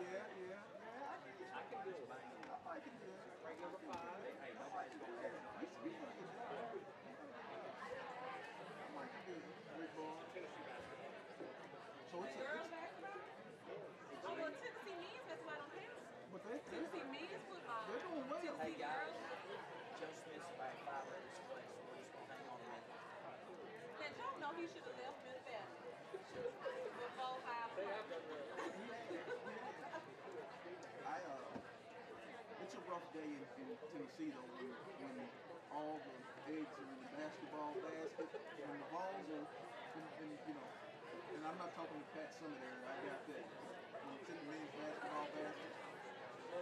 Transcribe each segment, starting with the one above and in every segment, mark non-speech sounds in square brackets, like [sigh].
yeah, yeah. I can do it. I can do it. Five. Hey, nobody can do it. So? Oh, Tennessee means that's why I don't Tennessee means football. They're five minutes so we're just going to hang on a minute. Know he should have left Miss [laughs] rough day in, in Tennessee though when, when all the eggs are in the basketball basket and the balls are, and, and you know, and I'm not talking to Pat Summitt there, I got that. When it's in the men's basketball basket, so,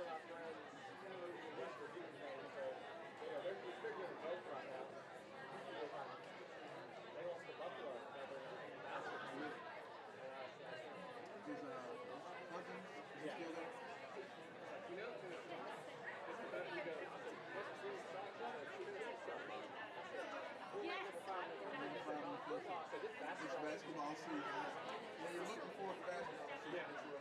they're, they're doing both right now. You know, like, They lost to Buffalo, you know, they're in basketball. And I was like, is, uh, Huggins, is he Yeah. still there? you know, it's about you go, West Virginia shot, uh, shooting shot. Yes. Five on the fifth. So this It's basketball, basketball season. When you're looking for the basketball season, it's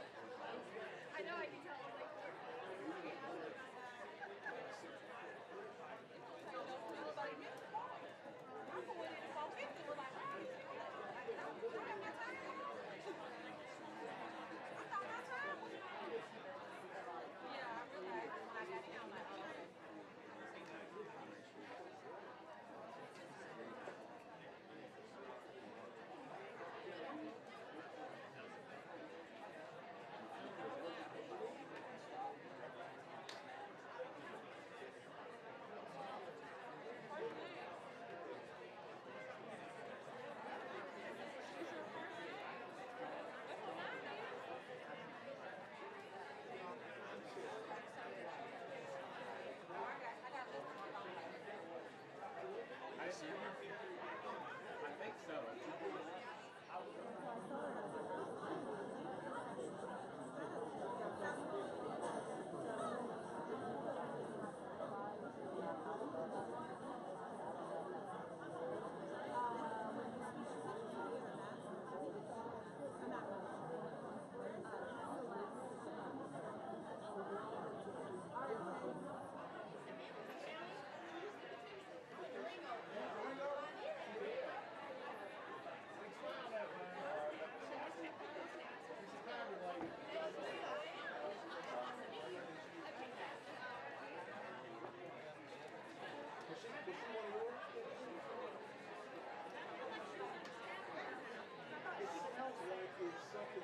Thank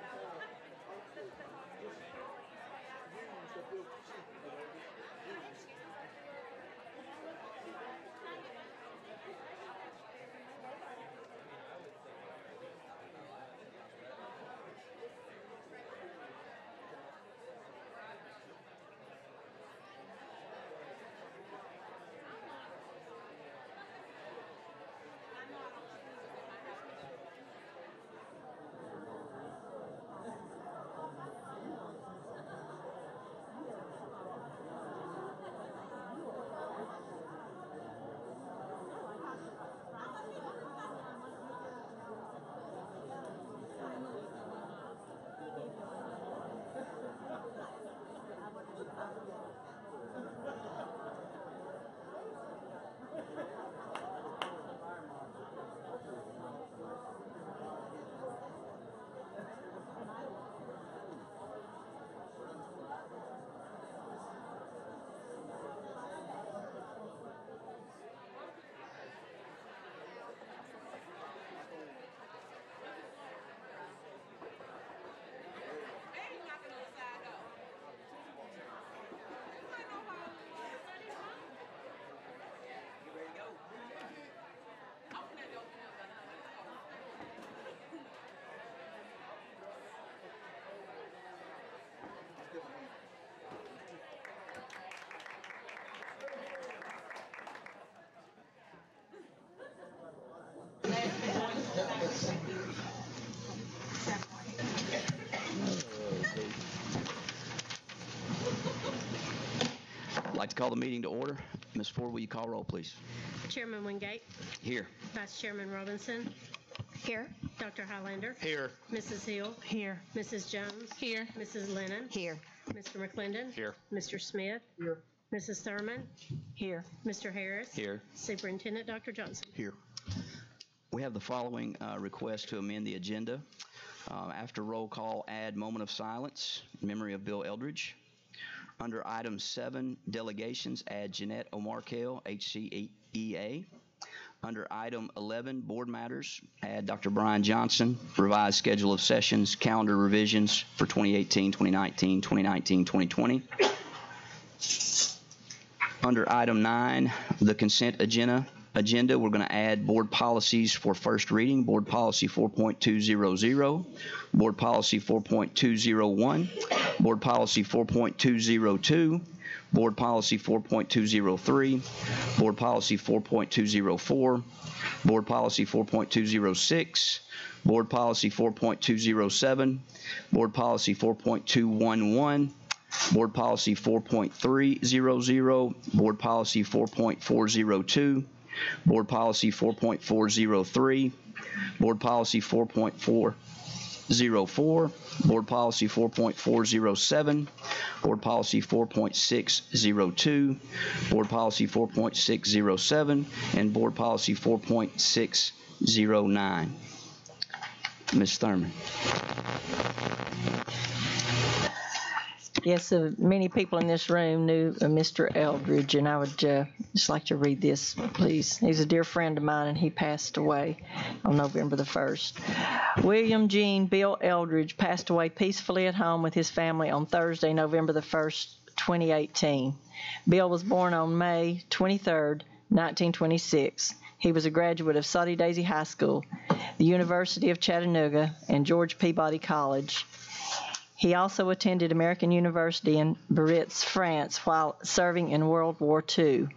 you. Like to call the meeting to order. Ms. Ford, will you call roll, please? Chairman Wingate, Here. Vice Chairman Robinson, Here. Dr. Highlander, Here. Mrs. Hill, Here. Mrs. Jones, Here. Mrs. Lennon, Here. Mr. McClendon. Here. Mr. Smith. Here. Mrs. Thurman, Here. Mr. Harris. Here. Superintendent Dr. Johnson. Here. We have the following uh, request to amend the agenda. Uh, After roll call, add moment of silence in memory of Bill Eldridge. Under item seven, delegations, add Jeanette Omarkale, HCEA. Under item 11, board matters, add Dr. Brian Johnson, revised schedule of sessions, calendar revisions for 2018, 2019, 2019, 2020. Under item nine, the consent agenda, agenda, we're going to add board policies for first reading, board policy 4.200, board policy 4.201, board policy 4.202, board policy 4.203, board policy 4.204, board policy 4.206, board policy 4.207, board policy 4.211, board policy 4.300, board policy 4.402, board policy 4.403, board policy 4.404, board policy 4.407, board policy 4.602, board policy 4.607, and board policy 4.609. Ms. Thurman. Yes, uh, many people in this room knew uh, Mr. Eldridge, and I would uh, just like to read this, please. He's a dear friend of mine, and he passed away on November the 1st. William Jean Bill Eldridge passed away peacefully at home with his family on Thursday, November the 1st, 2018. Bill was born on May 23rd, 1926. He was a graduate of Soddy Daisy High School, the University of Chattanooga, and George Peabody College. He also attended American University in Biarritz, France, while serving in World War II.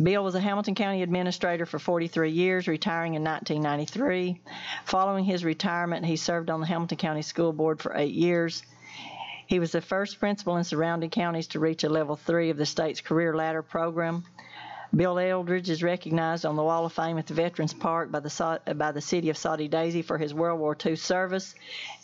Bill was a Hamilton County administrator for 43 years, retiring in 1993. Following his retirement, he served on the Hamilton County School Board for eight years. He was the first principal in surrounding counties to reach a level three of the state's career ladder program. Bill Eldridge is recognized on the Wall of Fame at the Veterans Park by the, by the city of Soddy Daisy for his World War II service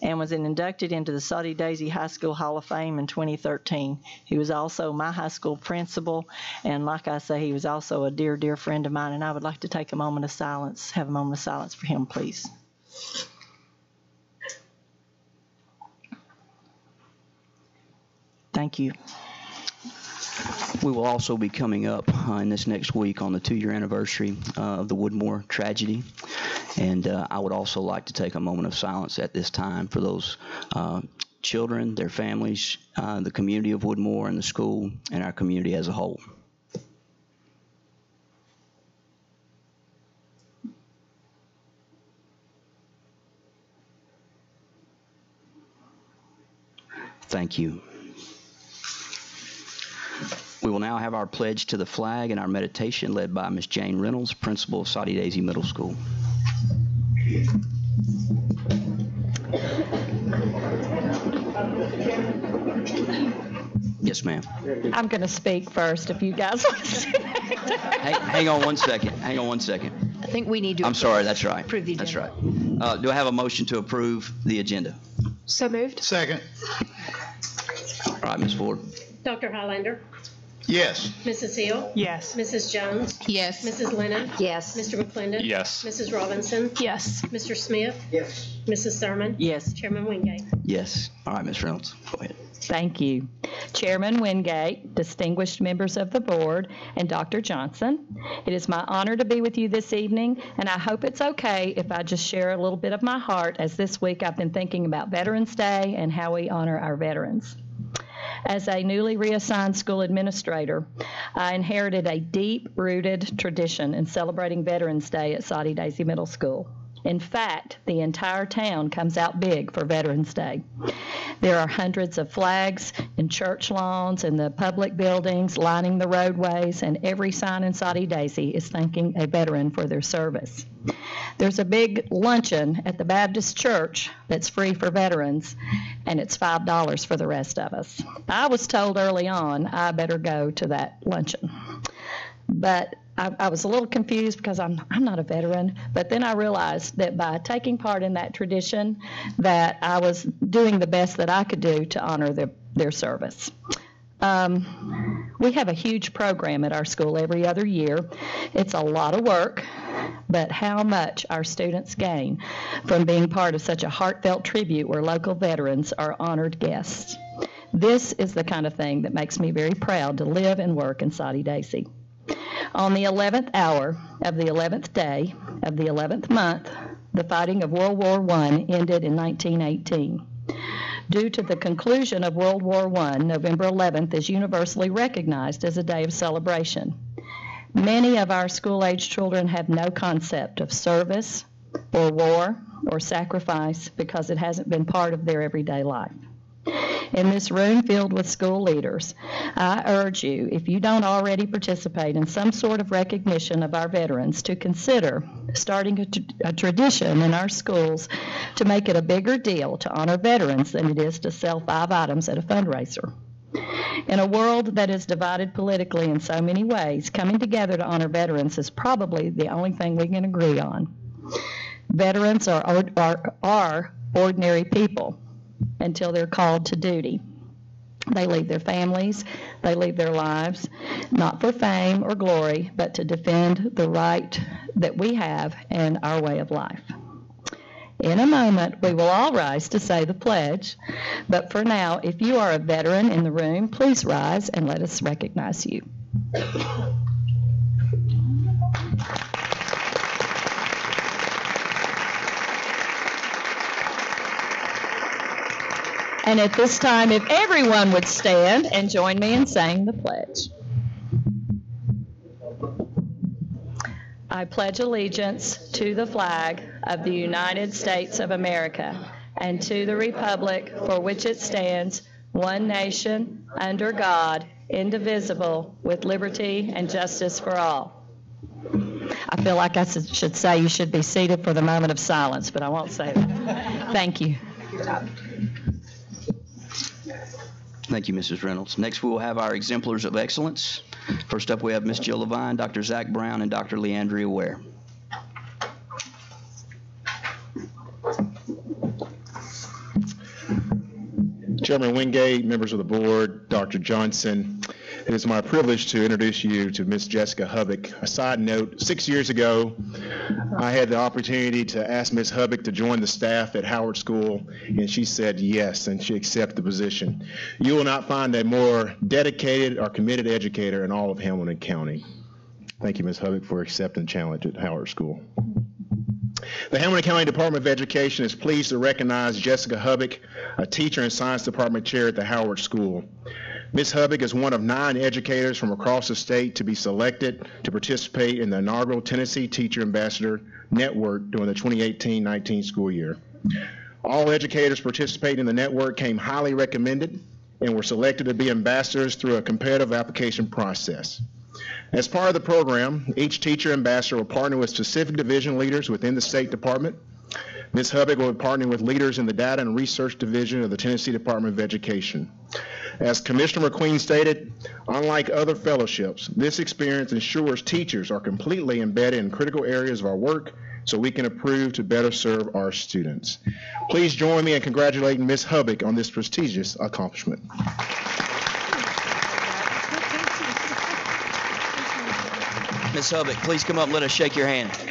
and was inducted into the Soddy Daisy High School Hall of Fame in 2013. He was also my high school principal, and like I say, he was also a dear, dear friend of mine, and I would like to take a moment of silence, have a moment of silence for him, please. Thank you. We will also be coming up uh, in this next week on the two-year anniversary uh, of the Woodmore tragedy. And uh, I would also like to take a moment of silence at this time for those uh, children, their families, uh, the community of Woodmore, and the school, and our community as a whole. Thank you. We will now have our pledge to the flag and our meditation led by Ms. Jane Reynolds, principal of Soddy Daisy Middle School. Yes, ma'am. I'm going to speak first if you guys want to. Hang, hang on one second. Hang on one second. I think we need to. I'm sorry, that's right. Approve the That's right. agenda. Uh, do I have a motion to approve the agenda? So moved. Second. All right, Ms. Ford. Dr. Highlander, Yes. Mrs. Hill, Yes. Mrs. Jones, Yes. Mrs. Lennon, Yes. Mr. McClendon. Yes. Mrs. Robinson, Yes. Mr. Smith, Yes. Mrs. Thurman, Yes. Chairman Wingate. Yes. All right, Ms. Reynolds, go ahead. Thank you. Chairman Wingate, distinguished members of the board, and Dr. Johnson, it is my honor to be with you this evening, and I hope it's okay if I just share a little bit of my heart as this week I've been thinking about Veterans Day and how we honor our veterans. As a newly reassigned school administrator, I inherited a deep rooted tradition in celebrating Veterans Day at Soddy Daisy Middle School. In fact, the entire town comes out big for Veterans Day. There are hundreds of flags in church lawns and the public buildings lining the roadways, and every sign in Soddy Daisy is thanking a veteran for their service. There's a big luncheon at the Baptist church that's free for veterans, and it's $5 for the rest of us. I was told early on I better go to that luncheon. But I, I was a little confused because I'm, I'm not a veteran. But then I realized that by taking part in that tradition, that I was doing the best that I could do to honor their, their service. Um, we have a huge program at our school every other year. It's a lot of work, but how much our students gain from being part of such a heartfelt tribute where local veterans are honored guests. This is the kind of thing that makes me very proud to live and work in Soddy Daisy. On the 11th hour of the 11th day of the 11th month, the fighting of World War I ended in 1918. Due to the conclusion of World War I, November 11th is universally recognized as a day of celebration. Many of our school age children have no concept of service or war or sacrifice because it hasn't been part of their everyday life. In this room filled with school leaders, I urge you, if you don't already participate in some sort of recognition of our veterans, to consider starting a, a tradition in our schools to make it a bigger deal to honor veterans than it is to sell five items at a fundraiser. In a world that is divided politically in so many ways, coming together to honor veterans is probably the only thing we can agree on. Veterans are, are, are ordinary people until they're called to duty. They leave their families, they leave their lives, not for fame or glory, but to defend the right that we have and our way of life. In a moment, we will all rise to say the pledge, but for now, if you are a veteran in the room, please rise and let us recognize you. And at this time, if everyone would stand and join me in saying the pledge. I pledge allegiance to the flag of the United States of America and to the republic for which it stands, one nation, under God, indivisible, with liberty and justice for all. I feel like I should say you should be seated for the moment of silence, but I won't say that. Thank you. Thank you, Mrs. Reynolds. Next, we will have our exemplars of excellence. First up, we have Miss Jill Levine, Dr. Zach Brown, and Dr. Leandria Ware. Chairman Wingate, members of the board, Dr. Johnson, it is my privilege to introduce you to Miss Jessica Hubbock. A side note, six years ago, I had the opportunity to ask Miss Hubbock to join the staff at Howard School, and she said yes, and she accepted the position. You will not find a more dedicated or committed educator in all of Hamilton County. Thank you, Ms. Hubbock, for accepting the challenge at Howard School. The Hamilton County Department of Education is pleased to recognize Jessica Hubbock, a teacher and science department chair at the Howard School. Ms. Hubbock is one of nine educators from across the state to be selected to participate in the inaugural Tennessee Teacher Ambassador Network during the 2018-19 school year. All educators participating in the network came highly recommended and were selected to be ambassadors through a competitive application process. As part of the program, each teacher ambassador will partner with specific division leaders within the State Department. Ms. Hubbock will be partnering with leaders in the Data and Research Division of the Tennessee Department of Education. As Commissioner McQueen stated, unlike other fellowships, this experience ensures teachers are completely embedded in critical areas of our work so we can improve to better serve our students. Please join me in congratulating Ms. Hubbock on this prestigious accomplishment. Ms. Hubbock, please come up and let us shake your hand.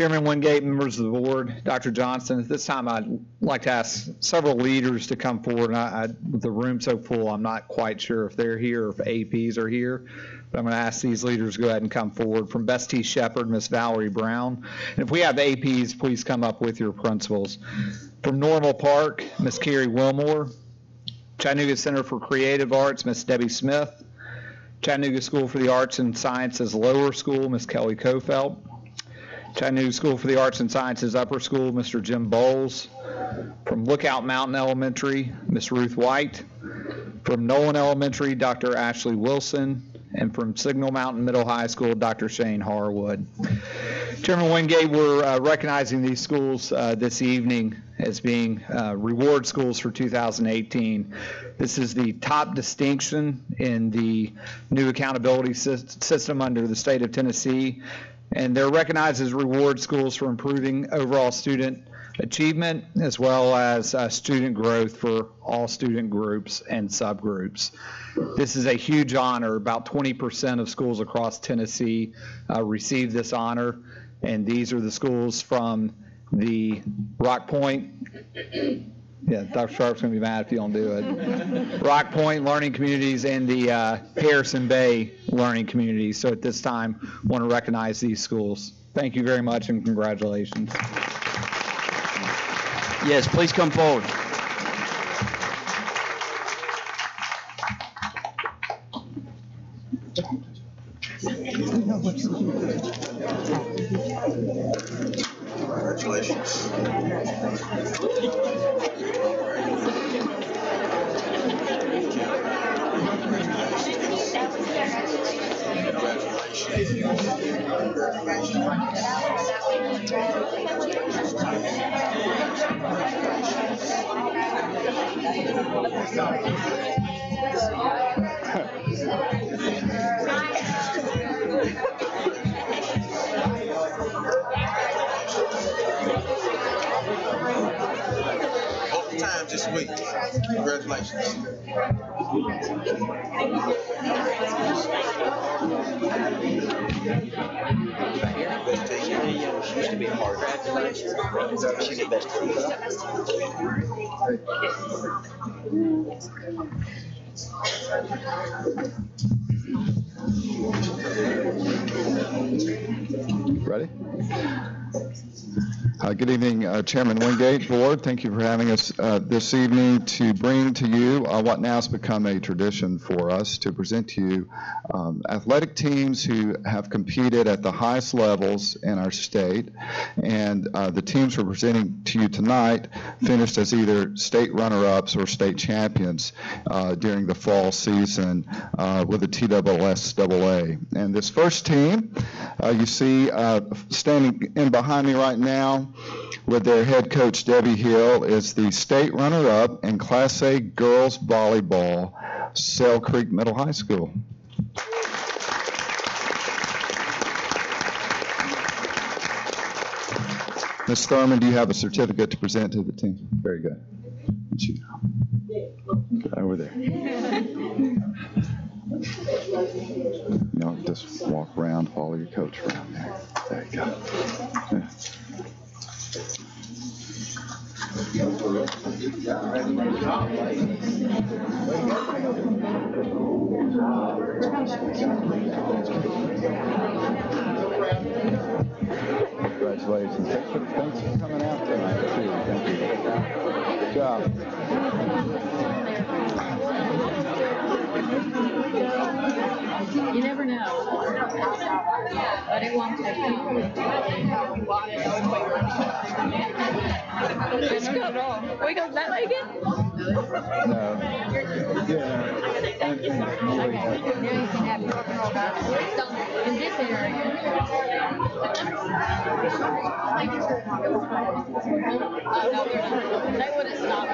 Chairman Wingate, members of the board, Dr. Johnson, at this time I'd like to ask several leaders to come forward. And I, I, the room so full, I'm not quite sure if they're here or if APs are here. But I'm going to ask these leaders to go ahead and come forward. From Bess T. Shepherd, Miss Valerie Brown. And if we have APs, please come up with your principals. From Normal Park, Miss Carrie Wilmore. Chattanooga Center for Creative Arts, Miss Debbie Smith. Chattanooga School for the Arts and Sciences Lower School, Miss Kelly Kofelt. Chattanooga School for the Arts and Sciences Upper School, Mr. Jim Bowles. From Lookout Mountain Elementary, Miss Ruth White. From Nolan Elementary, Dr. Ashley Wilson. And from Signal Mountain Middle High School, Dr. Shane Harwood. Chairman Wingate, we're uh, recognizing these schools uh, this evening as being uh, reward schools for 2018. This is the top distinction in the new accountability sys- system under the state of Tennessee, and they're recognized as reward schools for improving overall student achievement as well as uh, student growth for all student groups and subgroups. This is a huge honor. About 20% of schools across Tennessee uh, receive this honor, and these are the schools from the Rock Point. Yeah, Dr. Sharp's going to be mad if you don't do it. Rock Point Learning Communities and the uh, Harrison Bay Learning Communities. So at this time, want to recognize these schools. Thank you very much and congratulations. Yes, please come forward. Ready? Uh, Good evening, uh, Chairman Wingate, Board. Thank you for having us uh, this evening to bring to you uh, what now has become a tradition for us to present to you um, athletic teams who have competed at the highest levels in our state. And uh, the teams we're presenting to you tonight finished as either state runner-ups or state champions uh, during the fall season with the TSSAA. And this first team, you see standing in behind me right now with their head coach Debbie Hill is the state runner-up in Class A girls volleyball, Sale Creek Middle High School. Ms. Thurman, do you have a certificate to present to the team? Very good. Over there. No, just walk around, follow your coach around there. There you go. Yeah. Congratulations. Thanks for, thanks for coming out tonight, too. Thank you. Good job. You never know. But it won't take long. Let's go. We go that way again? No. Yeah. And really, uh, Now you can have roll guys. In this area. Oh, no. They wouldn't stop.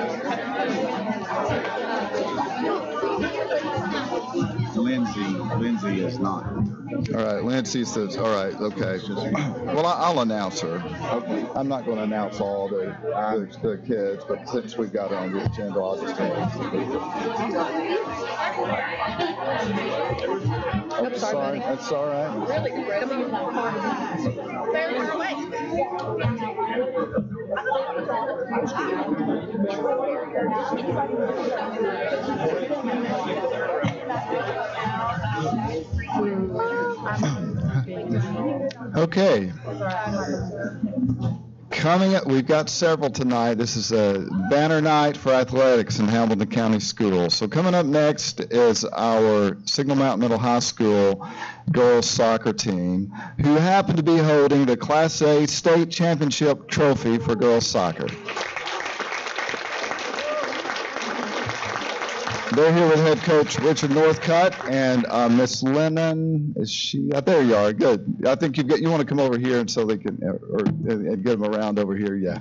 Lindsay, Lindsay is not. All right, Lindsay says, all right, okay. Well, I- I'll announce her. I'm not going to announce all the, the the kids, but since we've got it on the agenda, I'll just announce it. Oh, sorry, that's all right. Really good. Okay. Coming up, we've got several tonight. This is a banner night for athletics in Hamilton County Schools. So coming up next is our Signal Mountain Middle High School girls soccer team, who happen to be holding the Class A state championship trophy for girls soccer. They're here with head coach Richard Northcutt and uh, Miss Lennon. Is she? Uh, there you are. Good. I think you've got, you want to come over here and so they can, uh, or and get them around over here. Yeah.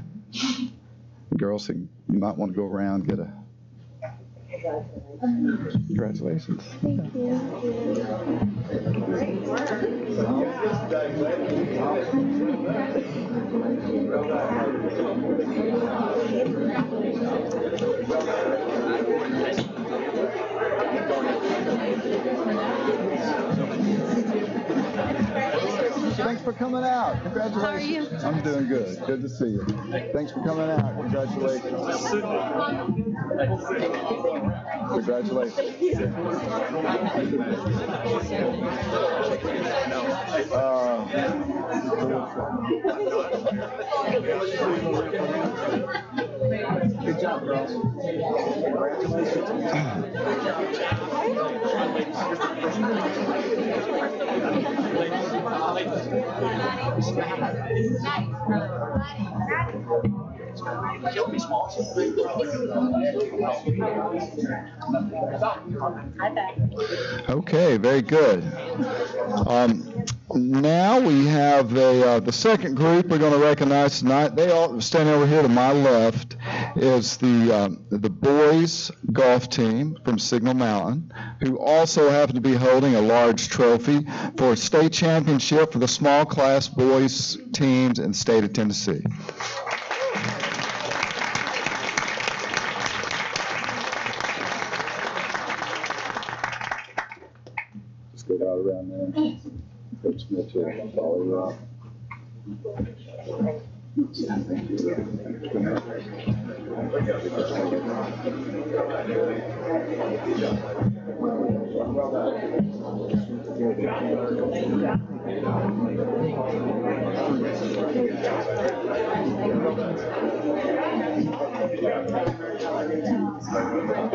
Girls, you might want to go around get a. Congratulations. Thanks for coming out. Congratulations. How are you? I'm doing good. Good to see you. Thanks for coming out. Congratulations. Congratulations. Good job, girls. Nice. Nice. Okay, very good. Um, now we have a, uh, the second group we're going to recognize tonight. They all standing over here to my left is the um, the boys golf team from Signal Mountain, who also happen to be holding a large trophy for a state championship for the small class boys teams in the state of Tennessee. Around there. Coach Mitchell, follow you up. B2B. Yes, sir.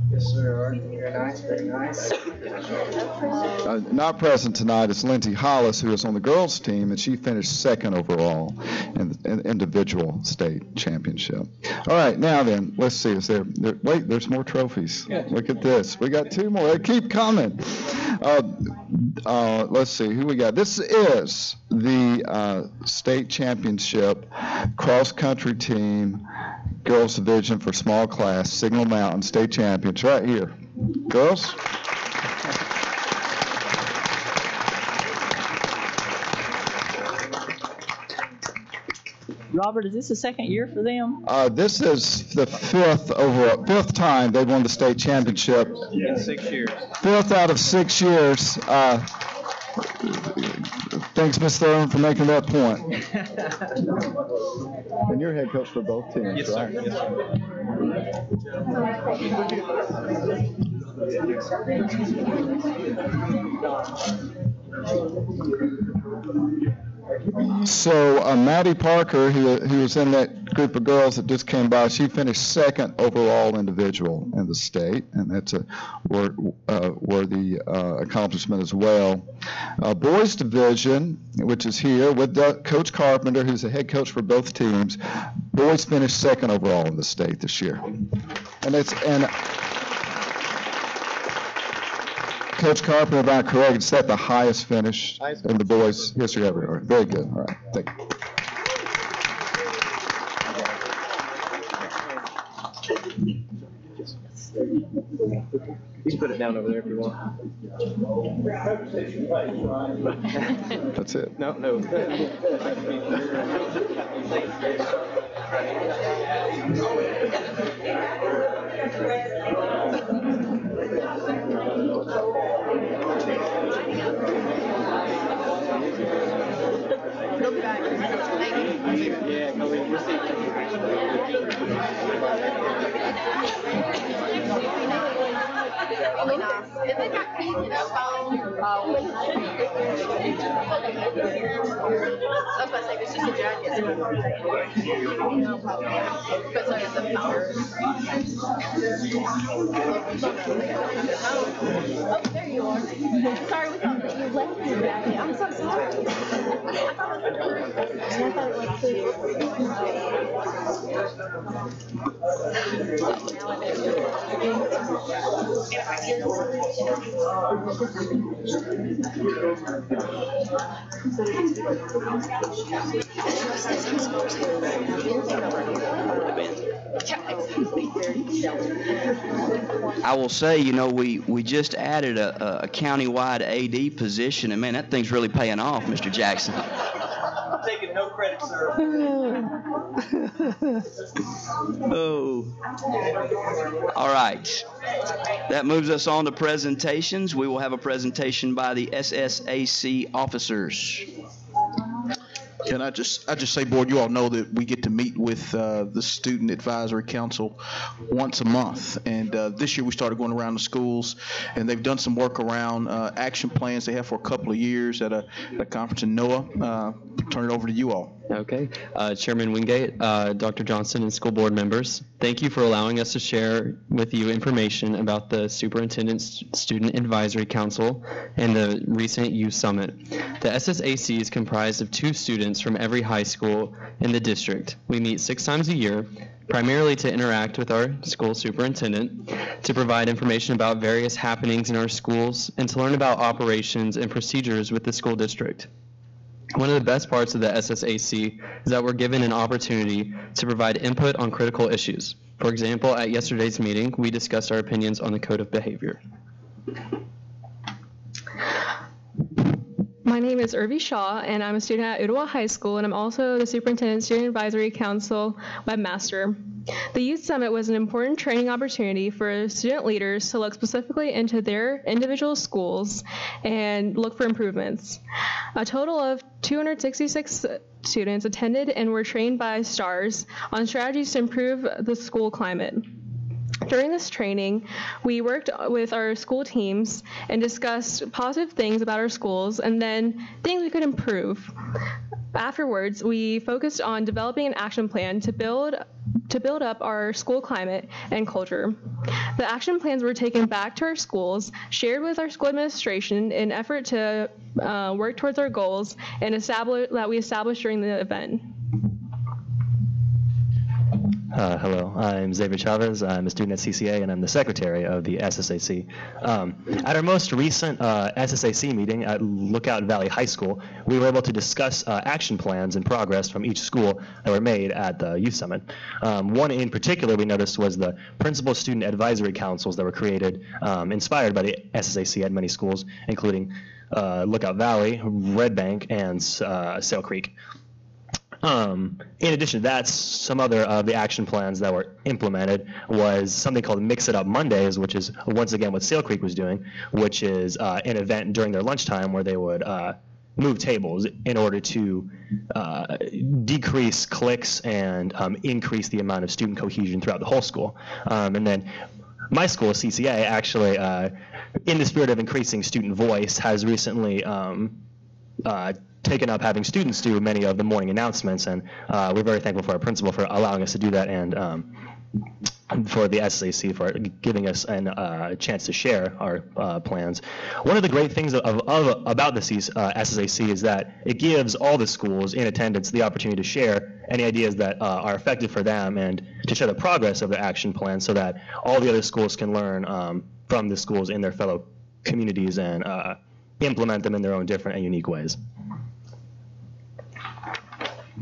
nice, very nice. Uh, not present tonight is Lindsay Hollis, who is on the girls' team, and she finished second overall in the in individual state championship. All right, now then, let's see. Is there, there wait? There's more trophies. Look at this. We got two more. They keep coming. Uh, uh, let's see who we got. This is the uh, state championship cross country team girls division for small class Signal Mountain state champions right here. Girls. Robert, is this the second year for them? Uh, this is the fifth over fifth time they've won the state championship. In six years. Fifth out of six years. Uh, thanks, Ms. Thurman, for making that point. [laughs] and you're head coach for both teams, Yes, sir. right? Yes, sir. So uh, Maddie Parker, who, who was in that group of girls that just came by, she finished second overall individual in the state, and that's a wor- uh, worthy uh, accomplishment as well. Uh, boys division, which is here with uh, Coach Carpenter, who's the head coach for both teams. Boys finished second overall in the state this year, and it's and. Coach Carpenter, if I'm correct, is that the highest finish in the boys' history ever? All right, Very good. All right, thank you. You can put it down over there if you want. That's it. No, no. [laughs] Yeah, go in. We'll Really nice. And they got keys in their phone. I was about to say, it's just a jacket. No problem. But so is the powder. There [laughs] you are. Sorry, we thought that you left your jacket. I'm so sorry. I thought it was I thought it I will say, you know, we, we just added a, a countywide AD position, and man, that thing's really paying off, Mr. Jackson. [laughs] I'm taking no credit, sir. [laughs] Oh. All right. That moves us on to presentations. We will have a presentation by the SSAC officers. Can I just, I just say, board, you all know that we get to meet with uh, the Student Advisory Council once a month. And uh, this year, we started going around the schools, and they've done some work around uh, action plans they have for a couple of years at a, at a conference in NOAA. Uh, Turn it over to you all. Okay. Uh, Chairman Wingate, uh, Dr. Johnson, and school board members, thank you for allowing us to share with you information about the Superintendent's Student Advisory Council and the recent Youth Summit. The SSAC is comprised of two students from every high school in the district. We meet six times a year, primarily to interact with our school superintendent, to provide information about various happenings in our schools, and to learn about operations and procedures with the school district. One of the best parts of the SSAC is that we're given an opportunity to provide input on critical issues. For example, at yesterday's meeting, we discussed our opinions on the code of behavior. My name is Irvi Shaw, and I'm a student at Ooltewah High School, and I'm also the Superintendent Student Advisory Council webmaster. The Youth Summit was an important training opportunity for student leaders to look specifically into their individual schools and look for improvements. A total of 266 students attended and were trained by STARS on strategies to improve the school climate. During this training, we worked with our school teams and discussed positive things about our schools and then things we could improve. Afterwards, we focused on developing an action plan to build to build up our school climate and culture. The action plans were taken back to our schools, shared with our school administration in effort to uh, work towards our goals and establish that we established during the event. Uh, hello, I'm Xavier Chavez. I'm a student at CCA and I'm the secretary of the SSAC. Um, at our most recent uh, SSAC meeting at Lookout Valley High School, we were able to discuss uh, action plans and progress from each school that were made at the Youth Summit. Um, one in particular we noticed was the Principal Student Advisory Councils that were created, um, inspired by the SSAC at many schools, including uh, Lookout Valley, Red Bank, and uh, Sale Creek. Um, in addition to that, some other of the action plans that were implemented was something called Mix It Up Mondays, which is once again what Sale Creek was doing, which is uh, an event during their lunchtime where they would uh, move tables in order to uh, decrease clicks and um, increase the amount of student cohesion throughout the whole school. Um, and then my school, CCA, actually, uh, in the spirit of increasing student voice, has recently um, uh, taken up having students do many of the morning announcements, and uh, we're very thankful for our principal for allowing us to do that, and um, for the SAC for giving us a uh, chance to share our uh, plans. One of the great things of, of about the C, uh, SSAC is that it gives all the schools in attendance the opportunity to share any ideas that uh, are effective for them and to share the progress of their action plan so that all the other schools can learn um, from the schools in their fellow communities and uh, implement them in their own different and unique ways.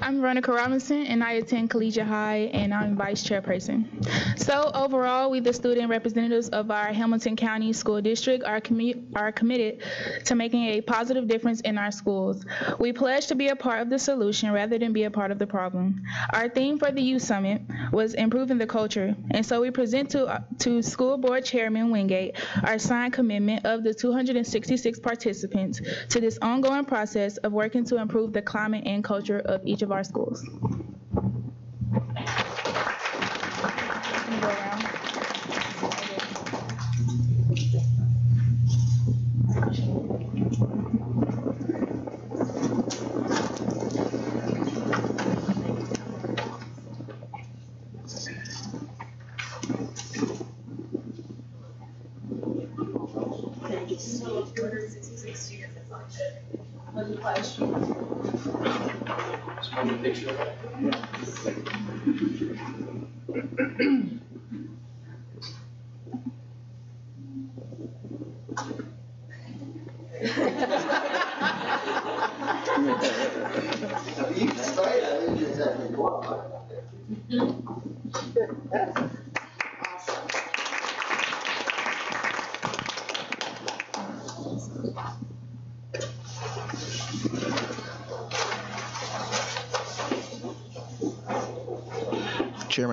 I'm Veronica Robinson, and I attend Collegiate High, and I'm vice chairperson. So overall, we, the student representatives of our Hamilton County School District, are, commi- are committed to making a positive difference in our schools. We pledge to be a part of the solution rather than be a part of the problem. Our theme for the Youth Summit was improving the culture, and so we present to to School Board Chairman Wingate our signed commitment of the 266 participants to this ongoing process of working to improve the climate and culture of each of our schools.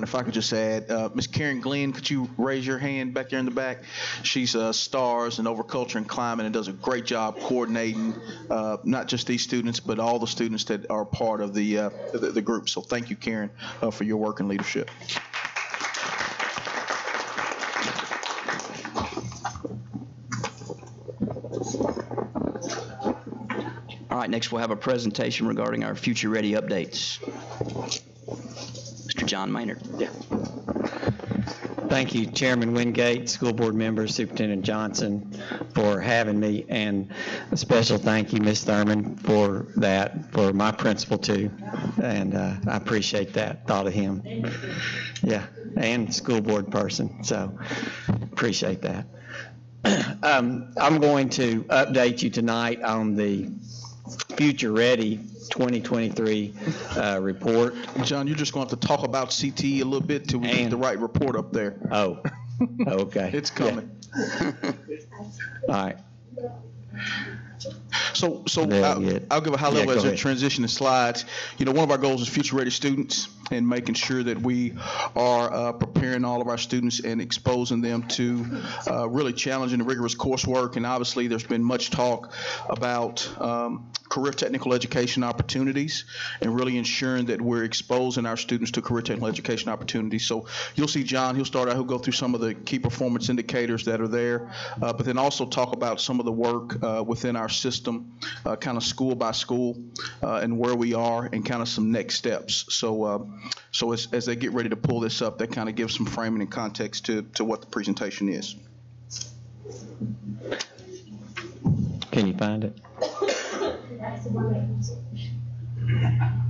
If I could just add, uh, Ms. Karen Glenn, could you raise your hand back there in the back? She's uh, STARS in Overculture and Climate and does a great job coordinating uh, not just these students, but all the students that are part of the, uh, the, the group. So thank you, Karen, uh, for your work and leadership. All right, next we'll have a presentation regarding our Future Ready updates. Mr. John Maynard. Yeah. Thank you, Chairman Wingate, school board members, Superintendent Johnson, for having me, and a special thank you, Ms. Thurman, for that, for my principal too, and uh, I appreciate that, thought of him. Yeah, and school board person, so appreciate that. [clears throat] Um, I'm going to update you tonight on the Future Ready 2023 uh, report. John, you're just going to have to talk about CTE a little bit till we get the right report up there. Oh, okay. [laughs] It's coming. All right. So, so I'll. I'll give a high level go as a transition to slides. You know, one of our goals is future ready students and making sure that we are uh, preparing all of our students and exposing them to uh, really challenging and rigorous coursework. And obviously, there's been much talk about um, career technical education opportunities and really ensuring that we're exposing our students to career technical education opportunities. So you'll see John, he'll start out, he'll go through some of the key performance indicators that are there, uh, but then also talk about some of the work uh, within our system, uh, kind of school by school, uh, and where we are, and kind of some next steps. So, uh, so as, as they get ready to pull this up, that kind of gives some framing and context to, to what the presentation is. Can you find it? [coughs]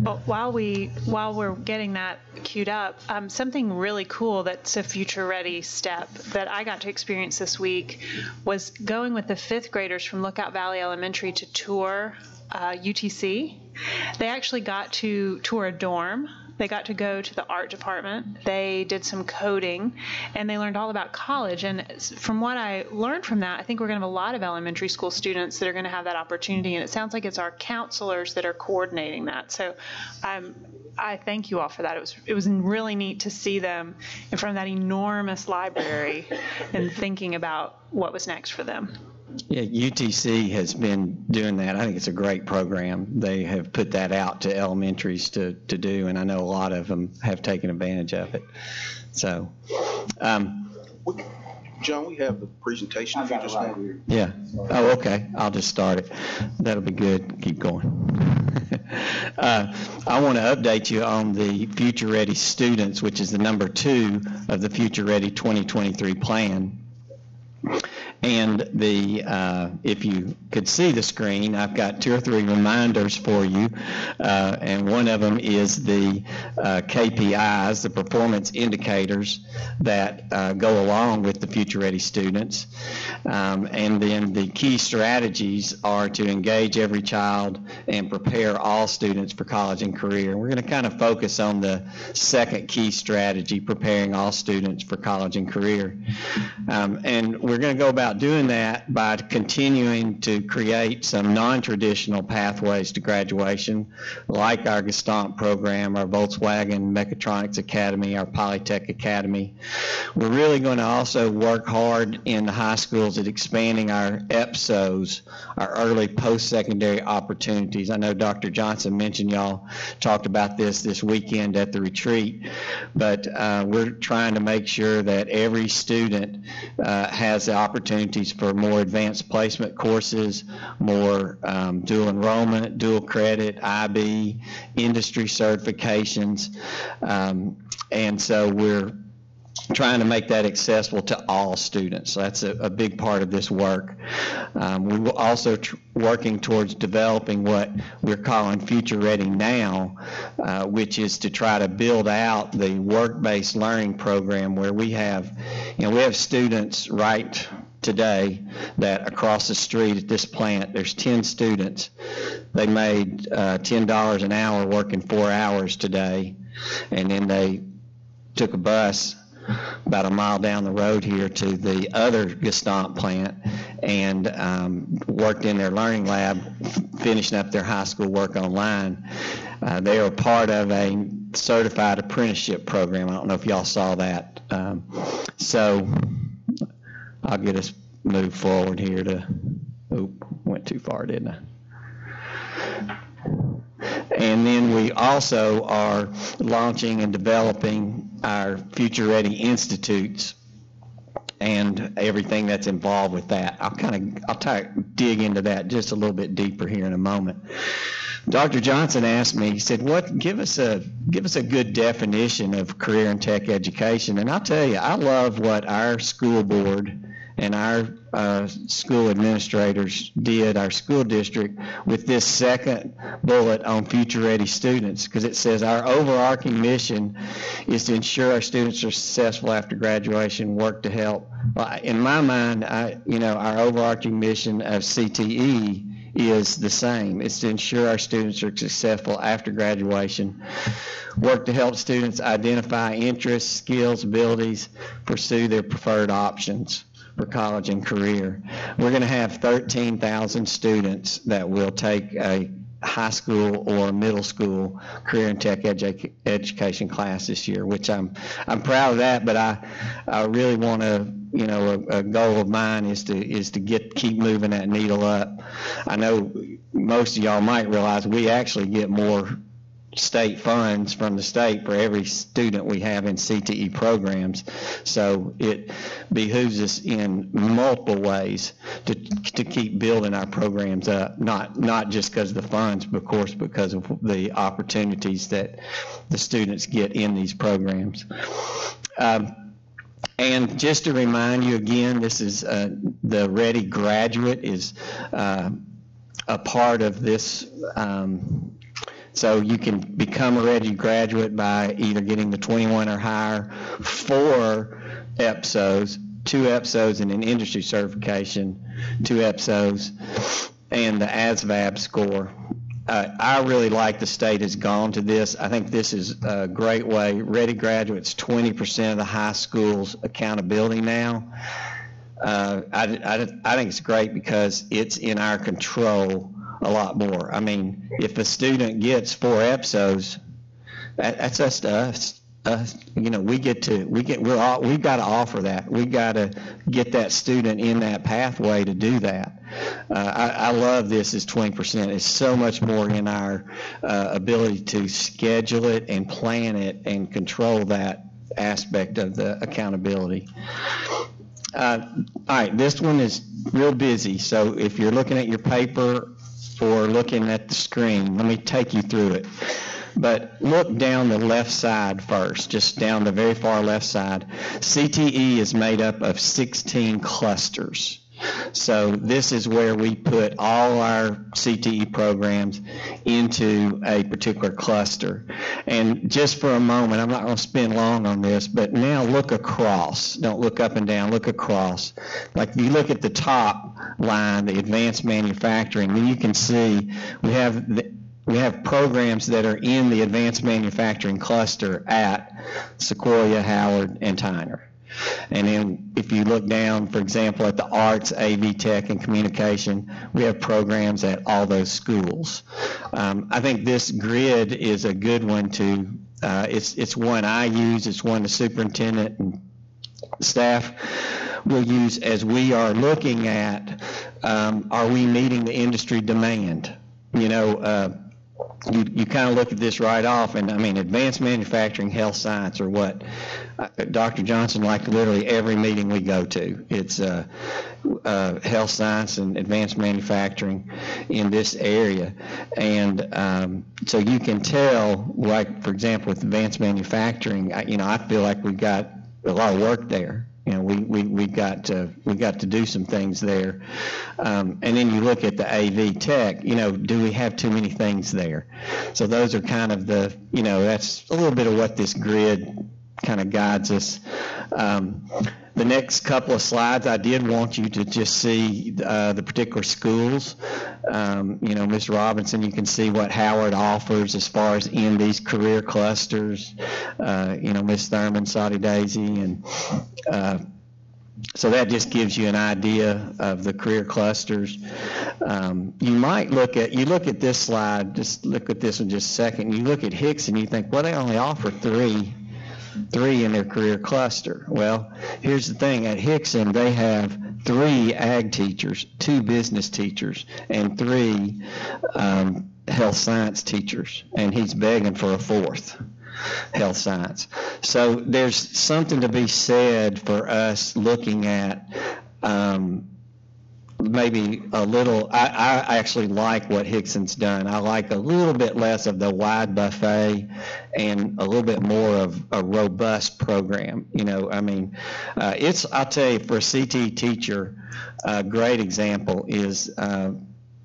Well, while we while we're getting that queued up, um, something really cool that's a future ready step that I got to experience this week was going with the fifth graders from Lookout Valley Elementary to tour uh, UTC. They actually got to tour a dorm. They got to go to the art department. They did some coding, and they learned all about college. And from what I learned from that, I think we're going to have a lot of elementary school students that are going to have that opportunity. And it sounds like it's our counselors that are coordinating that. So um, I thank you all for that. It was it was really neat to see them in front of that enormous library and thinking about what was next for them. Yeah, UTC has been doing that. I think it's a great program. They have put that out to elementaries to, to do, and I know a lot of them have taken advantage of it. So, um, John, we have the presentation. If you just want- yeah. Oh, okay. I'll just start it. That'll be good. Keep going. [laughs] uh, I want to update you on the Future Ready students, which is the number two of the Future Ready 2023 plan. And the, uh, if you could see the screen, I've got two or three reminders for you. Uh, and one of them is the uh, KPIs, the performance indicators that uh, go along with the Future Ready students. Um, and then the key strategies are to engage every child and prepare all students for college and career. And we're going to kind of focus on the second key strategy, preparing all students for college and career. Um, and we're going to go about doing that by continuing to create some non-traditional pathways to graduation, like our Gestamp program, our Volkswagen Mechatronics Academy, our Polytech Academy. We're really going to also work hard in the high schools at expanding our EPSOs, our early post-secondary opportunities. I know Dr. Johnson mentioned y'all talked about this this weekend at the retreat, but uh, we're trying to make sure that every student uh, has the opportunities for more advanced placement courses, more um, dual enrollment, dual credit, IB, industry certifications. Um, and so we're trying to make that accessible to all students. So that's a, a big part of this work. Um, we are also working towards developing what we're calling Future Ready Now, uh, which is to try to build out the work-based learning program where we have, you know, we have students right today that across the street at this plant, there's 10 students. They made uh, $10 an hour working four hours today, and then they took a bus about a mile down the road here to the other Gestamp plant and um, worked in their learning lab, finishing up their high school work online. Uh, they are part of a certified apprenticeship program. I don't know if y'all saw that. Um, so I'll get us moved forward here to, oop, went too far, didn't I? And then we also are launching and developing our Future Ready Institutes and everything that's involved with that. I'll kind of, I'll dig into that just a little bit deeper here in a moment. Dr. Johnson asked me, he said, "What? Give us a give us a good definition of career and tech education." And I'll tell you, I love what our school board and our uh, school administrators did, our school district, with this second bullet on future ready students, because it says our overarching mission is to ensure our students are successful after graduation, work to help. Well, in my mind, I, you know, our overarching mission of CTE is the same. It's to ensure our students are successful after graduation, work to help students identify interests, skills, abilities, pursue their preferred options for college and career. We're going to have 13,000 students that will take a high school or middle school career and tech edu- education class this year, which I'm I'm proud of that. But I I really want to you know a, a goal of mine is to is to get keep moving that needle up. I know most of y'all might realize we actually get more state funds from the state for every student we have in CTE programs. So it behooves us in multiple ways to, to keep building our programs up, not, not just because of the funds, but of course because of the opportunities that the students get in these programs. Um, and just to remind you again, this is uh, the Ready Graduate is uh, a part of this um, so you can become a ready graduate by either getting the 21 or higher, four EPSOs, two EPSOs and an industry certification, two EPSOs, and the ASVAB score. Uh, I really like the state has gone to this. I think this is a great way. Ready graduates, 20% of the high school's accountability now. Uh, I, I, I think it's great because it's in our control a lot more. I mean, if a student gets four EPSOs, that, that's us to us. You know, we get to we get we're all we've got to offer that. We got to get that student in that pathway to do that. Uh, I, I love this as 20%. It's so much more in our uh, ability to schedule it and plan it and control that aspect of the accountability. Uh, all right, this one is real busy. So if you're looking at your paper or looking at the screen, let me take you through it. But look down the left side first, just down the very far left side. CTE is made up of 16 clusters. So this is where we put all our CTE programs into a particular cluster. And just for a moment, I'm not going to spend long on this, but now look across. Don't look up and down, look across. Like you look at the top line, the advanced manufacturing, then you can see we have the, we have programs that are in the advanced manufacturing cluster at Sequoia, Howard, and Tyner. And then if you look down, for example, at the arts, AV Tech, and communication, we have programs at all those schools. Um, I think this grid is a good one to, uh, it's, it's one I use, it's one the superintendent and staff will use as we are looking at, um, are we meeting the industry demand? You know, uh, you, you kind of look at this right off, and I mean, advanced manufacturing, health science, or what Dr. Johnson, like literally every meeting we go to, it's uh, uh, health science and advanced manufacturing in this area, and um, so you can tell, like for example, with advanced manufacturing, I, you know, I feel like we've got a lot of work there. You know, we, we, we got to, we got to do some things there. Um, and then you look at the AV tech, you know, do we have too many things there? So those are kind of the, you know, that's a little bit of what this grid kind of guides us. Um, the next couple of slides, I did want you to just see uh, the particular schools. Um, you know, Ms. Robinson, you can see what Howard offers as far as in these career clusters. Uh, you know, Ms. Thurman, Soddy Daisy, and uh, so that just gives you an idea of the career clusters. Um, you might look at, you look at this slide, just look at this in just a second. You look at Hicks and you think, well, they only offer three three in their career cluster. Well, here's the thing at Hixson, they have three ag teachers, two business teachers, and three um, health science teachers, and he's begging for a fourth health science. So there's something to be said for us looking at. Um, maybe a little, I, I actually like what Hixson's done. I like a little bit less of the wide buffet and a little bit more of a robust program. You know, I mean, uh, it's, I'll tell you, for a CT teacher, a great example is, uh,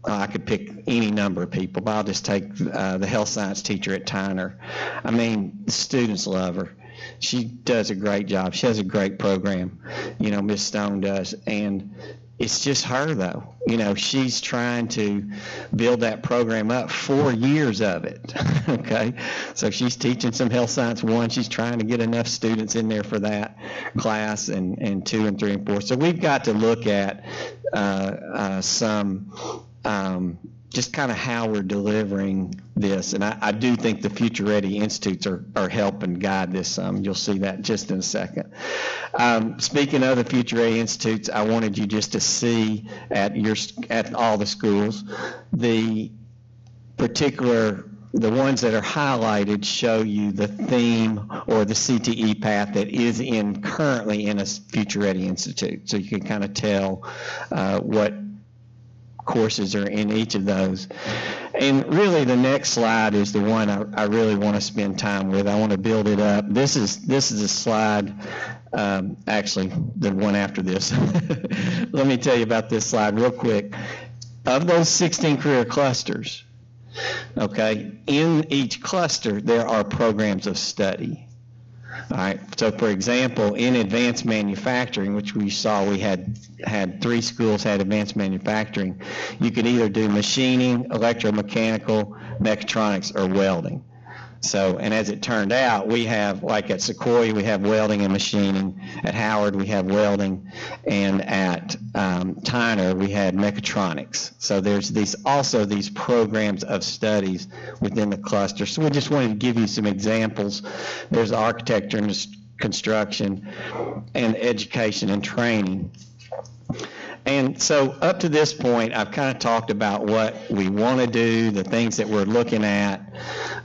I could pick any number of people, but I'll just take uh, the health science teacher at Tyner. I mean, the students love her. She does a great job. She has a great program, you know, Miss Stone does. And it's just her though. You know, she's trying to build that program up. Four years of it. [laughs] okay, so she's teaching some health science one. She's trying to get enough students in there for that class, and and two and three and four. So we've got to look at uh, uh, some. Um, just kind of how we're delivering this. And I, I, do think the Future Ready Institutes are, are helping guide this. You'll see that just in a second. Um, speaking of the Future Ready Institutes, I wanted you just to see at your at all the schools the particular the ones that are highlighted show you the theme or the CTE path that is in currently in a Future Ready Institute. So you can kind of tell uh, what courses are in each of those. And really, the next slide is the one I, I really want to spend time with. I want to build it up. This is this is a slide. Um, actually, the one after this. [laughs] Let me tell you about this slide real quick. Of those 16 career clusters, okay, in each cluster there are programs of study. All right. So, for example, in advanced manufacturing, which we saw we had had three schools had advanced manufacturing, you could either do machining, electromechanical, mechatronics, or welding. So, and as it turned out, we have, like at Sequoia, we have welding and machining. At Howard, we have welding. And at um, Tyner, we had mechatronics. So there's these also these programs of studies within the cluster. So we just wanted to give you some examples. There's architecture and construction and education and training. And so up to this point, I've kind of talked about what we want to do, the things that we're looking at,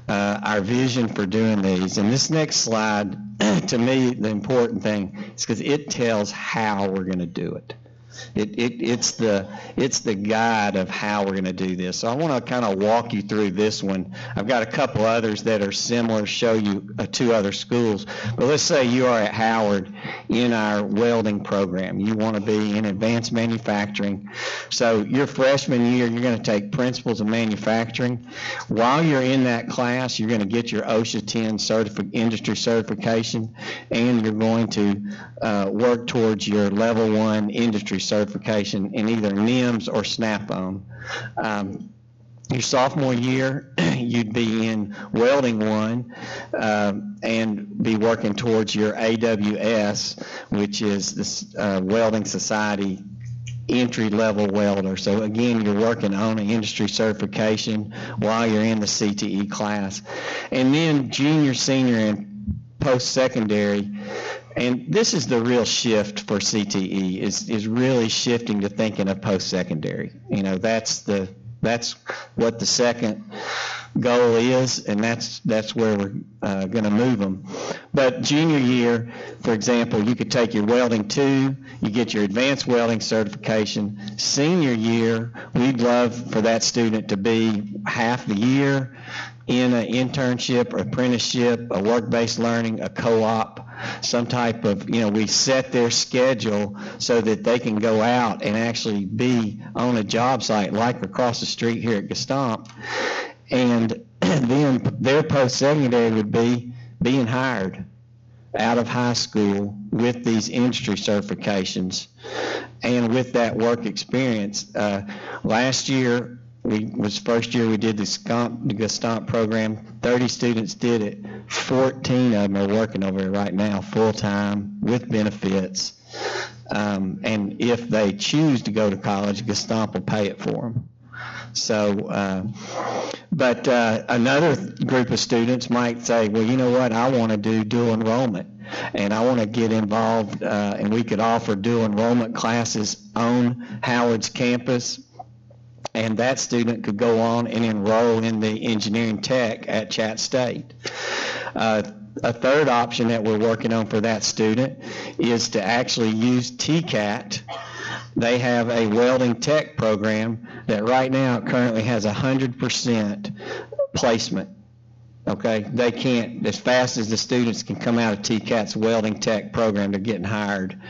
uh, our vision for doing these. And this next slide, [clears throat] to me, the important thing is because it tells how we're going to do it. It, it, it's the it's the guide of how we're going to do this. So I want to kind of walk you through this one. I've got a couple others that are similar. Show you uh, two other schools. But let's say you are at Howard in our welding program. You want to be in advanced manufacturing. So your freshman year, you're going to take principles of manufacturing. While you're in that class, you're going to get your OSHA 10 certifi- industry certification, and you're going to uh, work towards your level one industry certification in either NIMS or SNAP-on. Um, your sophomore year, [clears throat] you'd be in welding one um, and be working towards your AWS, which is the uh, Welding Society entry level welder. So again, you're working on an industry certification while you're in the CTE class. And then junior, senior, and post secondary, and this is the real shift for CTE is is really shifting to thinking of post secondary. You know, that's the that's what the second goal is, and that's that's where we're uh, going to move them. But junior year, for example, you could take your welding two, you get your advanced welding certification. Senior year, we'd love for that student to be half the year in an internship or apprenticeship, a work-based learning, a co-op some type of, you know, we set their schedule so that they can go out and actually be on a job site like across the street here at Gestamp. And [clears throat] then their post-secondary would be being hired out of high school with these industry certifications and with that work experience. Uh, last year, we was first year we did the Scomp, the Gestamp program. 30 students did it. 14 of them are working over it right now, full time with benefits. Um, and if they choose to go to college, Gestamp will pay it for them. So, uh, but uh, another group of students might say, well, you know what, I want to do dual enrollment and I want to get involved, uh, and we could offer dual enrollment classes on Howard's campus. And that student could go on and enroll in the engineering tech at Chat State. Uh, a third option that we're working on for that student is to actually use TCAT they have a welding tech program that right now currently has 100% placement. Okay, they can't, as fast as the students can come out of TCAT's welding tech program, they're getting hired.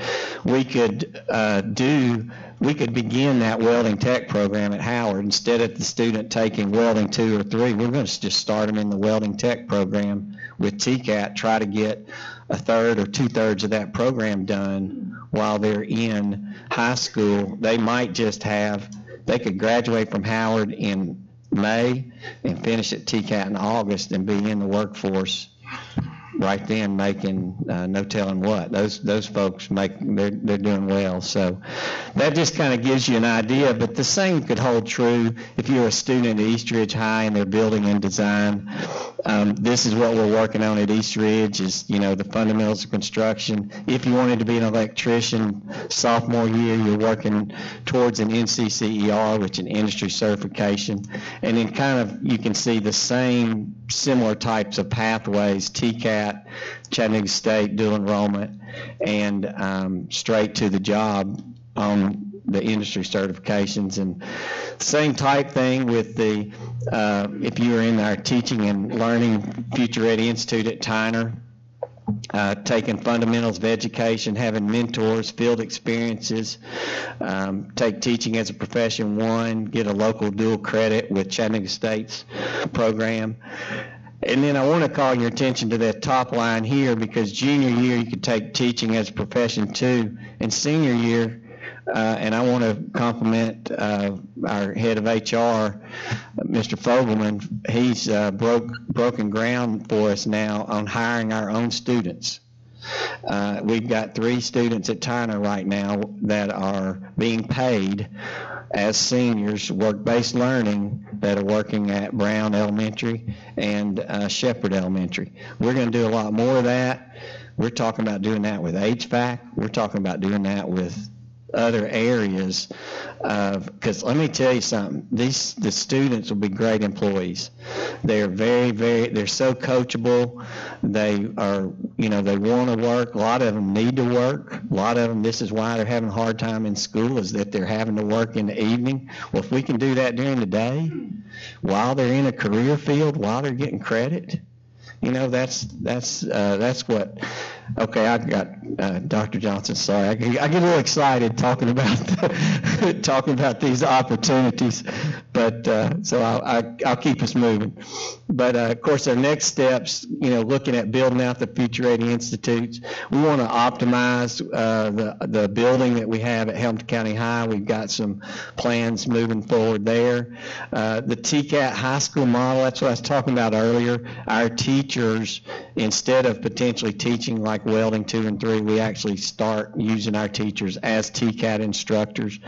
We could uh, do, we could begin that welding tech program at Howard instead of the student taking welding two or three. We're going to just start them in the welding tech program with TCAT, try to get a third or two thirds of that program done while they're in high school. They might just have, they could graduate from Howard in May and finish at TCAT in August and be in the workforce right then making uh, no telling what. Those those folks make they're they're doing well. So that just kind of gives you an idea. But the same could hold true if you're a student at East Ridge High and they're building and design. Um, this is what we're working on at East Ridge is you know the fundamentals of construction. If you wanted to be an electrician sophomore year, you're working towards an NCCER, which is an industry certification, and then kind of you can see the same similar types of pathways. TCAT, Chattanooga State dual enrollment, and um, straight to the job on the industry certifications. And same type thing with the, uh, if you are in our Teaching and Learning Future Ready Institute at Tyner, uh, taking fundamentals of education, having mentors, field experiences, um, take teaching as a profession one, get a local dual credit with Chattanooga State's program. And then I want to call your attention to that top line here because junior year you could take teaching as a profession two, and senior year, uh, and I want to compliment uh, our head of HR, Mr. Fogelman. He's uh, broke broken ground for us now on hiring our own students. Uh, we've got three students at Tyner right now that are being paid as seniors, work-based learning, that are working at Brown Elementary and uh, Shepherd Elementary. We're going to do a lot more of that. We're talking about doing that with HVAC. We're talking about doing that with other areas because let me tell you something these the students will be great employees. They're very very they're so coachable. They are you know they want to work. A lot of them need to work. A lot of them this is why they're having a hard time in school is that they're having to work in the evening. Well if we can do that during the day while they're in a career field while they're getting credit you know that's that's uh, that's what Okay, I got uh, Dr. Johnson. Sorry, I, I get a little excited talking about [laughs] talking about these opportunities, but uh, so I'll, I, I'll keep us moving. But uh, of course, our next steps, you know, looking at building out the future ready institutes, we want to optimize uh, the the building that we have at Hamilton County High. We've got some plans moving forward there. Uh, the TCAT high school model, that's what I was talking about earlier. Our teachers, instead of potentially teaching like welding two and three, we actually start using our teachers as TCAT instructors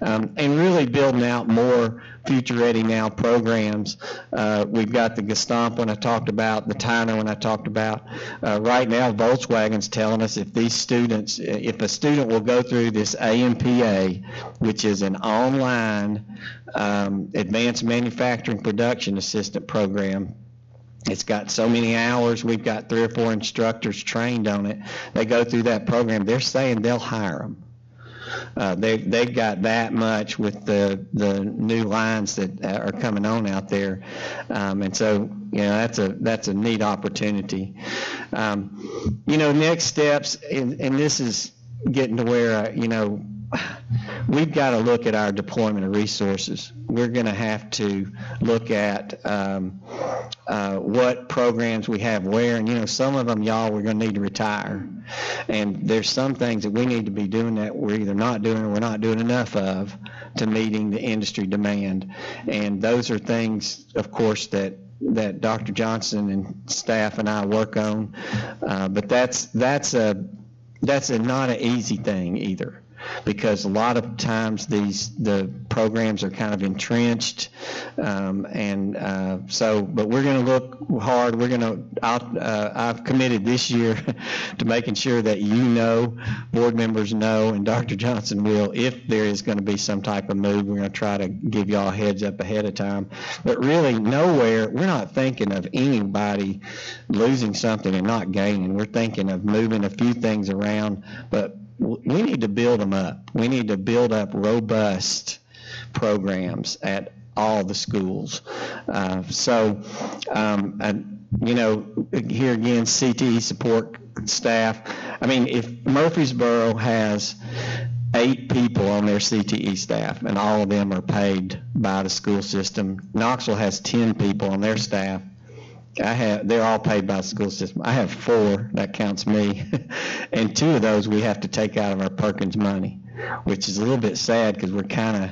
um, and really building out more future ready now programs. Uh, we've got the Gestamp one I talked about, the Tyner one I talked about. Uh, right now, Volkswagen's telling us if these students, if a student will go through this AMPA, which is an online um, advanced manufacturing production assistant program, it's got so many hours. We've got three or four instructors trained on it. They go through that program. They're saying they'll hire them. Uh, they they've got that much with the the new lines that are coming on out there, um, and so you know, that's a, that's a neat opportunity. Um, You know, next steps, and, and this is getting to where, uh, you know, we've got to look at our deployment of resources. We're going to have to look at um, uh, what programs we have where, and you know, some of them, y'all, we're going to need to retire. And there's some things that we need to be doing that we're either not doing or we're not doing enough of to meeting the industry demand. And those are things, of course, that that Dr. Johnson and staff and I work on. Uh, but that's that's a that's a, not an easy thing either because a lot of times these the programs are kind of entrenched um, and uh, so but we're going to look hard. We're going to uh, I've committed this year [laughs] to making sure that you know board members know and Dr. Johnson will if there is going to be some type of move. We're going to try to give y'all heads up ahead of time. But really nowhere we're not thinking of anybody losing something and not gaining. We're thinking of moving a few things around. But we need to build them up. We need to build up robust programs at all the schools. Uh, so, um, you know, here again, CTE support staff. I mean, if Murfreesboro has eight people on their CTE staff, and all of them are paid by the school system, Knoxville has 10 people on their staff. I have, they're all paid by the school system. I have four, that counts me. [laughs] and two of those we have to take out of our Perkins money, which is a little bit sad because we're kind of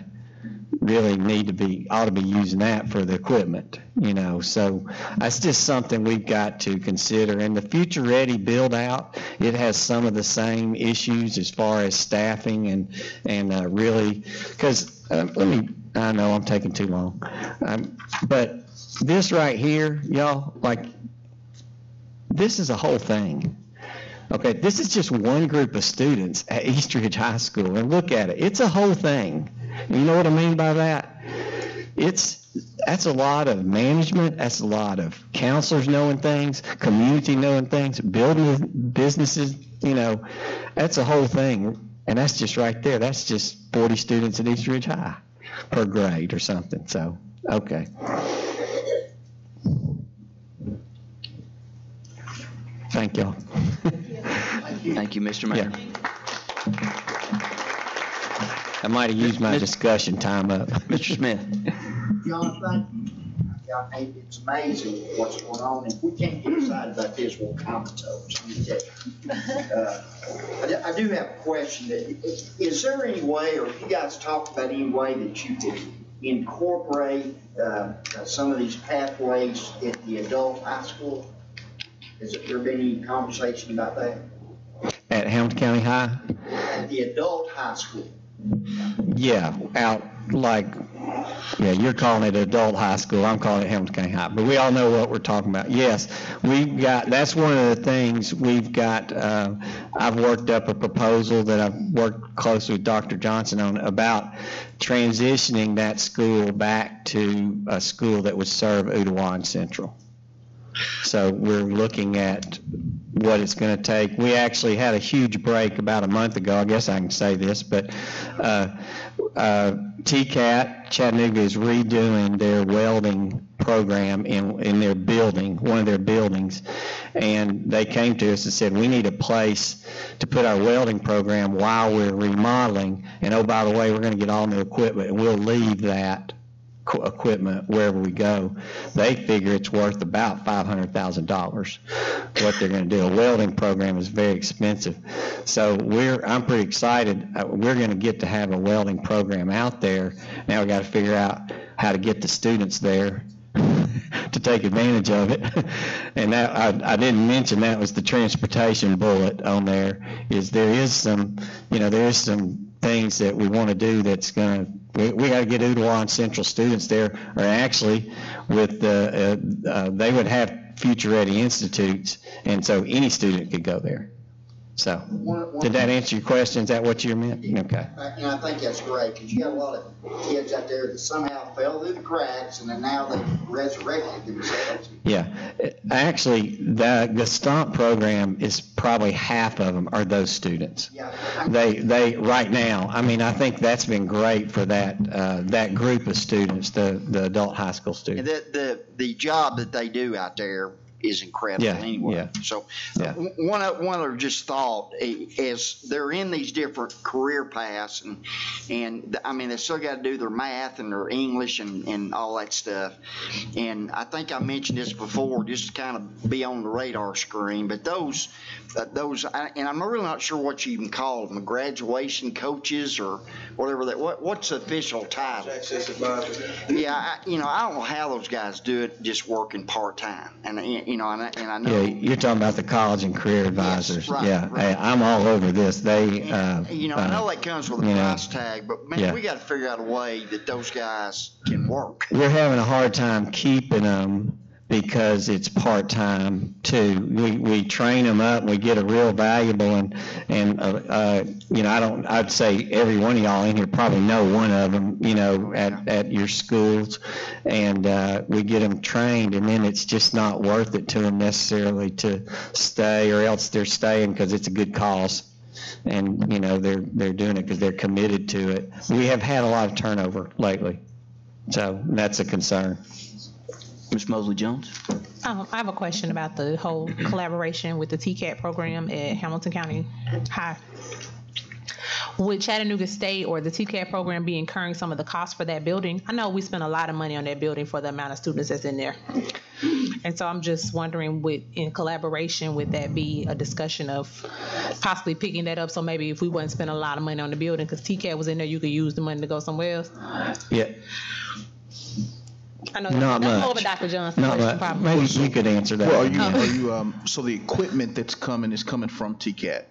really need to be, ought to be using that for the equipment, you know. So that's just something we've got to consider. And the Future Ready build out, it has some of the same issues as far as staffing and, and uh, really, because uh, let me, I know I'm taking too long, um, but this right here, y'all, like, this is a whole thing. Okay, this is just one group of students at [laughs] East Ridge High School, and look at it. It's a whole thing. You know what I mean by that? It's that's a lot of management. That's a lot of counselors knowing things, community knowing things, building businesses. You know, that's a whole thing, and that's just right there. That's just 40 students at East Ridge High per grade or something. So, okay. Thank y'all. Thank you, Mr. Mayor. I might have used my discussion time up. Mr. Smith. John, thank you. Yeah, I- It's amazing what's going on. If we can't get excited about this, we'll comatose. Let me tell you. Uh, I do- I do have a question. is there any way, or have you guys talked about any way that you could incorporate uh, uh, some of these pathways at the adult high school? Has there been any conversation about that? At Hamilton County High? At the adult high school? Yeah, out like, yeah, you're calling it adult high school, I'm calling it Hamilton County High, but we all know what we're talking about. Yes, we've got, that's one of the things we've got, uh, I've worked up a proposal that I've worked closely with Dr. Johnson on about transitioning that school back to a school that would serve Udawan Central. So we're looking at what it's going to take. We actually had a huge break about a month ago. I guess I can say this, but uh, uh, TCAT Chattanooga is redoing their welding program in in their building, one of their buildings, and they came to us and said we need a place to put our welding program while we're remodeling. And oh, by the way, we're going to get all new equipment, and we'll leave that equipment wherever we go, they figure it's worth about $500,000 what they're going to do. A welding program is very expensive. So we're, I'm pretty excited. Uh, We're going to get to have a welding program out there. Now we got to figure out how to get the students there [laughs] to take advantage of it. [laughs] And that, I, I didn't mention that was the transportation bullet on there, is there is some, you know, there is some things that we want to do that's going to, we, we got to get Udawan Central students there, or actually with the, uh, uh, they would have future ready institutes, and so any student could go there. So, One- one- did that answer your question? Is that what you meant? Okay. Uh, And I think that's great, because you got a lot of kids out there that somehow fell through the cracks, and then now they've resurrected themselves. Yeah, Uh, actually, the, the STOMP program is probably half of them are those students. Yeah. They, they, right now, I mean, I think that's been great for that, uh, that group of students, the, the adult high school And students. the, the, the job that they do out there is incredible Yeah, anyway. yeah. So, Yeah. uh, one, of- one other just thought, i- is they're in these different career paths and, and, I mean, they still got to do their math and their English and, and all that stuff. And I think I mentioned this before, just to kind of be on the radar screen, but those, uh, those, I- and I'm really not sure what you even call them, graduation coaches or whatever that, what, what's the official title? Yeah, I, you know, I don't know how those guys do it just working part-time. And, uh, you know, and I, and I know. Yeah, you're talking about the college and career advisors. right, Yeah, right. Hey, I'm all over this. They, uh. You know, I know that comes with a you know, price tag, but man, yeah. we got to figure out a way that those guys can work. We're having a hard time keeping them because it's part-time too. We, we train them up, we get a real valuable and, and, uh, uh, you know, I don't, I'd say every one of y'all in here probably know one of them, you know, at, at your schools. And, uh, we get them trained and then it's just not worth it to them necessarily to stay or else they're staying because it's a good cause. And, you know, they're, they're doing it because they're committed to it. We have had a lot of turnover lately. So that's a concern. Ms. Mosley Jones? Um, I have a question about the whole [clears throat] collaboration with the TCAT program at Hamilton County High. Would Chattanooga State or the TCAT program be incurring some of the costs for that building? I know we spent a lot of money on that building for the amount of students that's in there. And so I'm just wondering, would, in collaboration, would that be a discussion of possibly picking that up? So maybe if we wouldn't spend a lot of money on the building, because TCAT was in there, you could use the money to go somewhere else? Yeah, I know Not that's more of a much. Dr. Johnson not question, much. probably. Maybe you could answer that. Well, are you, Oh. are you, um, so the equipment that's coming is coming from TCAT?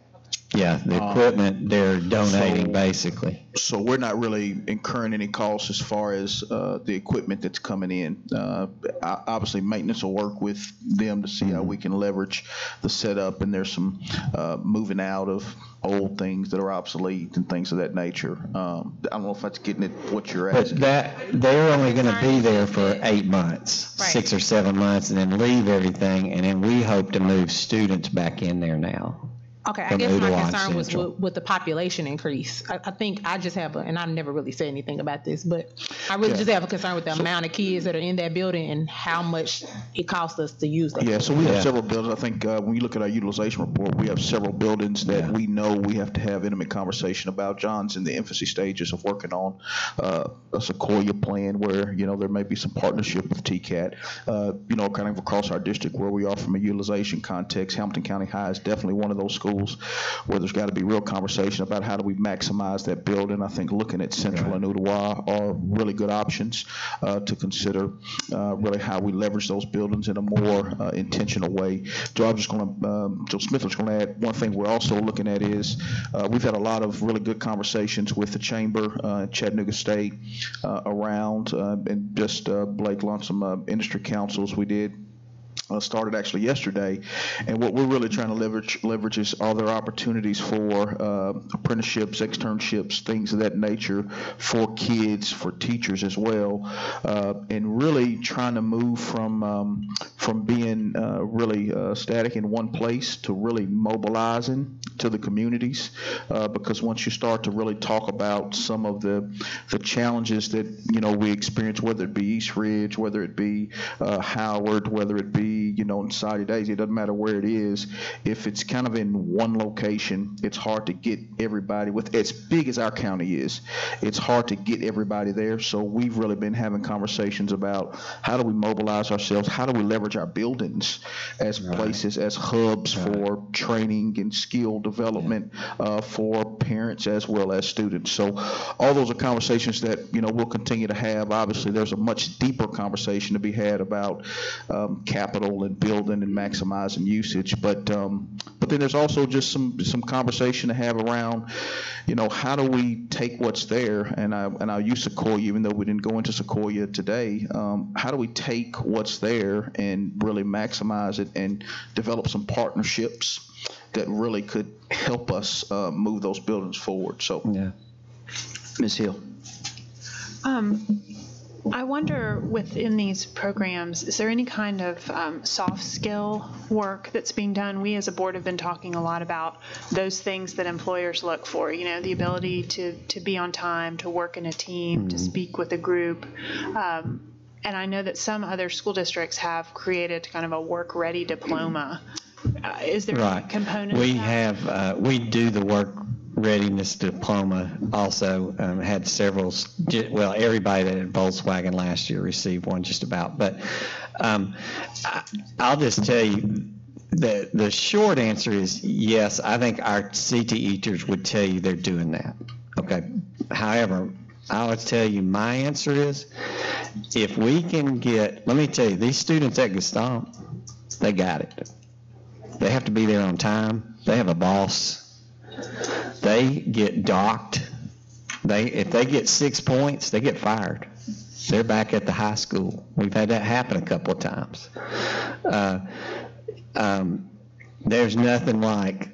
Yeah, the Um, equipment they're donating, so- basically. So we're not really incurring any costs as far as uh, the equipment that's coming in. Uh, o- Obviously, maintenance will work with them to see how we can leverage the setup, and there's some uh, moving out of old things that are obsolete and things of that nature. Um, I don't know if that's getting at what you're But asking. that, they're only gonna be there for eight months, six or seven months, and then leave everything, and then we hope to move students back in there now. Okay, I guess my concern was with, with the population increase. I, I think I just have, a, and I never really say anything about this, but I really Yeah. just have a concern with the amount of kids that are in that building and how much it costs us to use that. Yeah, so we have building. several buildings. I think uh, when you look at our utilization report, we have several buildings that we know we have to have intimate conversation about. John's in the infancy stages of working on uh, a Sequoia plan where, you know, there may be some partnership with TCAT. Uh, You know, kind of across our district where we are from a utilization context, Hamilton County High is definitely one of those schools where there's got to be real conversation about how do we maximize that building. I think looking at Central and Ottawa are really good options uh, to consider uh, really how we leverage those buildings in a more uh, intentional way. I'm just going to, um, Joe Smith was going to add one thing we're also looking at is uh, we've had a lot of really good conversations with the chamber, uh, Chattanooga State, uh, around, uh, and just uh, Blake launched some uh, industry councils we did uh, started actually yesterday. And what we're really trying to leverage, leverage is are there opportunities for uh, apprenticeships, externships, things of that nature for kids, for teachers as well, uh, and really trying to move from um, from being uh, really uh, static in one place to really mobilizing to the communities. Uh, because once you start to really talk about some of the the challenges that you know we experience, whether it be East Ridge, whether it be Howard, whether it be you know in Soddy Daisy, it doesn't matter where it is. If it's kind of in one location, it's hard to get everybody. With as big as our county is, it's hard to get everybody there. So we've really been having conversations about how do we mobilize ourselves, how do we leverage our buildings as places, as hubs for training and skill development uh, for parents as well as students. So all those are conversations that you know we'll continue to have. Obviously, there's a much deeper conversation to be had about um, capital and building and maximizing usage. But um, but then there's also just some some conversation to have around, you know, how do we take what's there and I and I'll use Sequoia even though we didn't go into Sequoia today. Um, how do we take what's there and really maximize it and develop some partnerships? that really could help us uh, move those buildings forward. So, yeah. Ms. Hill. Um, I wonder within these programs, is there any kind of um, soft skill work that's being done? We as a board have been talking a lot about those things that employers look for, you know, the ability to, to be on time, to work in a team, to speak with a group. Um, and I know that some other school districts have created kind of a work ready diploma. Uh, is there Right. a component? We have, uh, we do the work readiness diploma also, um, had several, well, everybody that had Volkswagen last year received one just about. But um, I- I'll just tell you, the, the short answer is yes, I think our CTE teachers would tell you they're doing that. Okay. However, I'll tell you, my answer is, if we can get, let me tell you, these students at Gestamp, they got it. They have to be there on time. They have a boss. They get docked. They if they get six points, they get fired. They're back at the high school. We've had that happen a couple of times. Uh, um, there's nothing like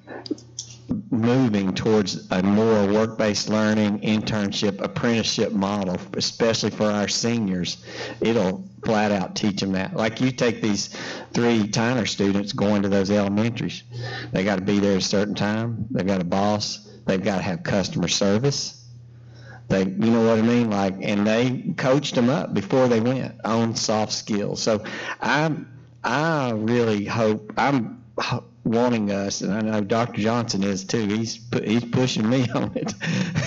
moving towards a more work-based learning, internship, apprenticeship model, especially for our seniors. It'll flat out teach them that. Like you take these three Tyner students going to those elementaries. They got to be there at a certain time. They've got a boss. They've got to have customer service. They, you know what I mean? Like, and they coached them up before they went on soft skills. So I'm, I really hope, I'm wanting us, and I know Dr. Johnson is too. He's he's pushing me [laughs] on it,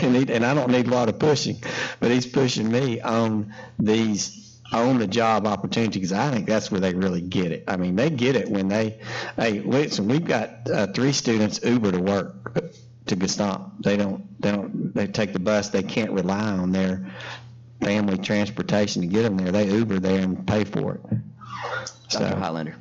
and, he, and I don't need a lot of pushing, but he's pushing me on these on the job opportunity because I think that's where they really get it. I mean, they get it when they, hey, listen, we've got uh, three students Uber to work to Gestamp. They don't, they don't, they take the bus. They can't rely on their family transportation to get them there. They Uber there and pay for it. Dr. Highlander.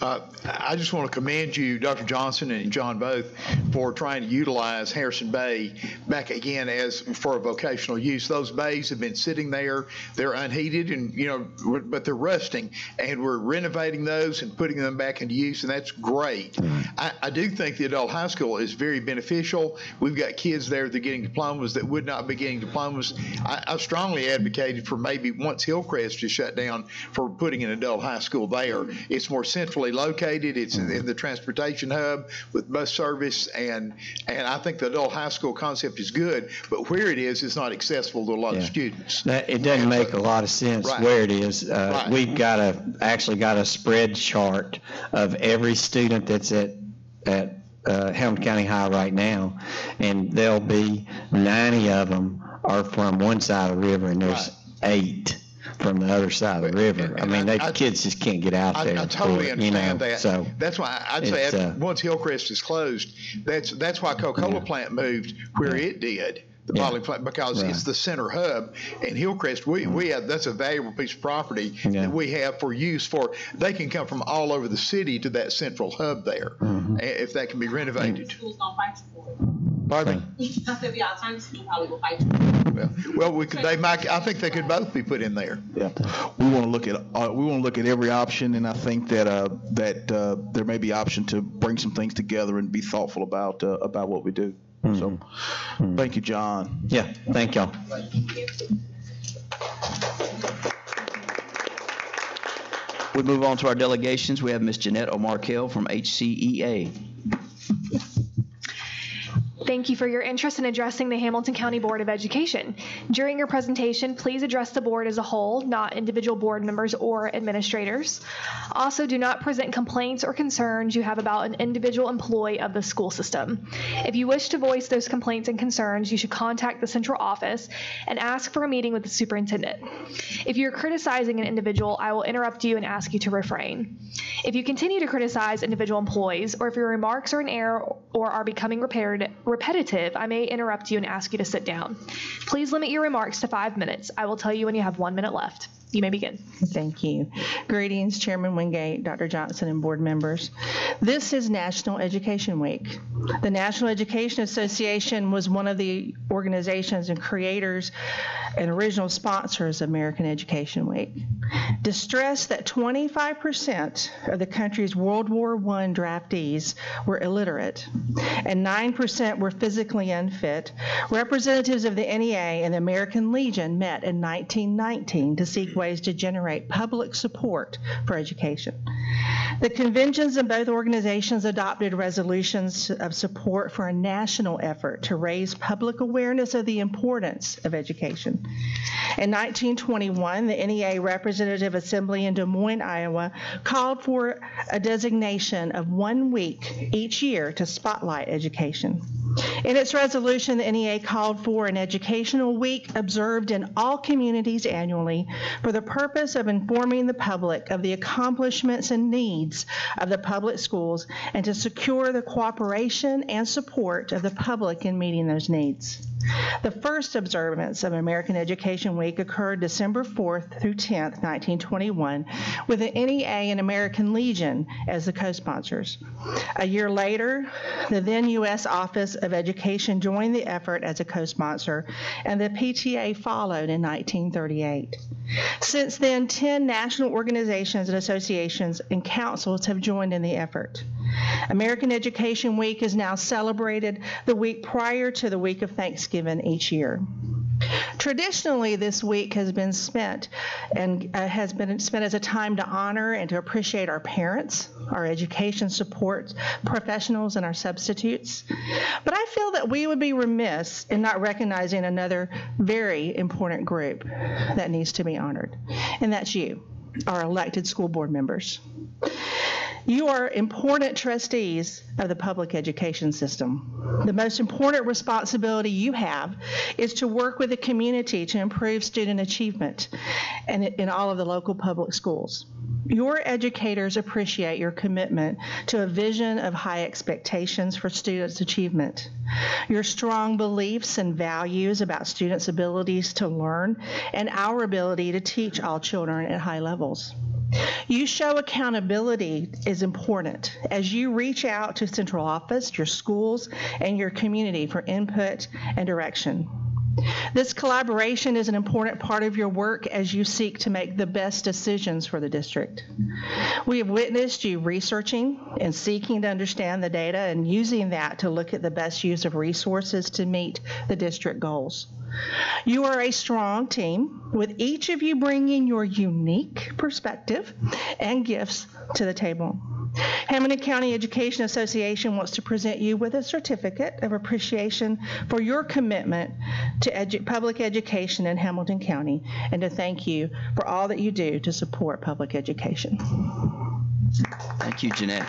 Uh, I just want to commend you, Dr. Johnson and John both, for trying to utilize Harrison Bay back again as for a vocational use. Those bays have been sitting there; they're unheated, and you know, but they're rusting, and we're renovating those and putting them back into use, and that's great. I, I do think the adult high school is very beneficial. We've got kids there that are getting diplomas that would not be getting diplomas. I, I strongly advocated for maybe once Hillcrest is shut down for putting an adult high school there. It's more centrally located. It's in, in the transportation hub with bus service, and and I think the adult high school concept is good. But where it is, is not accessible to a lot of students. That, it doesn't make a lot of sense Right. where it is. Uh, Right. We've got a, actually got a spread chart of every student that's at, at uh, County High right now, and there'll be 90 of them are from one side of the river, and there's eight from the other side of the river. I mean, they, kids just can't get out I, there. I for totally it, you know, understand that. So, that's why I'd say after- uh, once Hillcrest is closed, that's that's why Coca-Cola plant moved where it did. The Yeah. bottling plant because Right. It's the center hub, and Hillcrest we, we have that's a valuable piece of property Yeah. that we have for use for. They can come from all over the city to that central hub there, Mm-hmm. if that can be renovated. Schools gonna fight you for it. Pardon me. I said the alternative school probably will fight you. Well, we could, they might. I think they could both be put in there. Yeah, we want to look at uh, we want to look at every option, and I think that uh, that uh, there may be option to bring some things together and be thoughtful about uh, about what we do. So, thank you, John. yeah, thank y'all. We move on to our delegations. We have Ms. Jeanette O'Markell from E HCEA. Thank you for your interest in addressing the Hamilton County Board of Education. During your presentation, please address the board as a whole, not individual board members or administrators. Also, do not present complaints or concerns you have about an individual employee of the school system. If you wish to voice those complaints and concerns, you should contact the central office and ask for a meeting with the superintendent. If you're criticizing an individual, I will interrupt you and ask you to refrain. If you continue to criticize individual employees, or if your remarks are in error or are becoming repaired, repetitive, I may interrupt you and ask you to sit down. Please limit your remarks to five minutes. I will tell you when you have one minute left. You may begin. Thank you. Greetings, Chairman Wingate, Dr. Johnson, and board members. This is National Education Week. The National Education Association was one of the organizations and creators and original sponsors of American Education Week. Distress that 25% of the country's World War I draftees were illiterate and 9% were physically unfit, representatives of the NEA and the American Legion met in 1919 to seek ways to generate public support for education. The conventions of both organizations adopted resolutions of support for a national effort to raise public awareness of the importance of education. In 1921, the NEA Representative Assembly in Des Moines, Iowa, called for a designation of one week each year to spotlight education. In its resolution, the NEA called for an educational week observed in all communities annually for the purpose of informing the public of the accomplishments and needs of the public schools and to secure the cooperation and support of the public in meeting those needs. The first observance of American Education Week occurred December 4th through 10th, 1921, with the NEA and American Legion as the co sponsors. A year later, the then U.S. Office of Education joined the effort as a co sponsor, and the PTA followed in 1938. Since then, 10 national organizations and associations and councils have joined in the effort. American Education Week is now celebrated the week prior to the week of Thanksgiving each year. Traditionally, this week has been spent and uh, has been spent as a time to honor and to appreciate our parents, our education support professionals, and our substitutes. But I feel that we would be remiss in not recognizing another very important group that needs to be honored, and that's you, our elected school board members. You are important trustees of the public education system. The most important responsibility you have is to work with the community to improve student achievement and in all of the local public schools. Your educators appreciate your commitment to a vision of high expectations for students' achievement. Your strong beliefs and values about students' abilities to learn and our ability to teach all children at high levels. You show accountability is important as you reach out to central office, your schools, and your community for input and direction. This collaboration is an important part of your work as you seek to make the best decisions for the district. We have witnessed you researching and seeking to understand the data and using that to look at the best use of resources to meet the district goals. You are a strong team, with each of you bringing your unique perspective and gifts to the table. Hamilton County Education Association wants to present you with a certificate of appreciation for your commitment to edu- public education in Hamilton County and to thank you for all that you do to support public education. Thank you, Jeanette.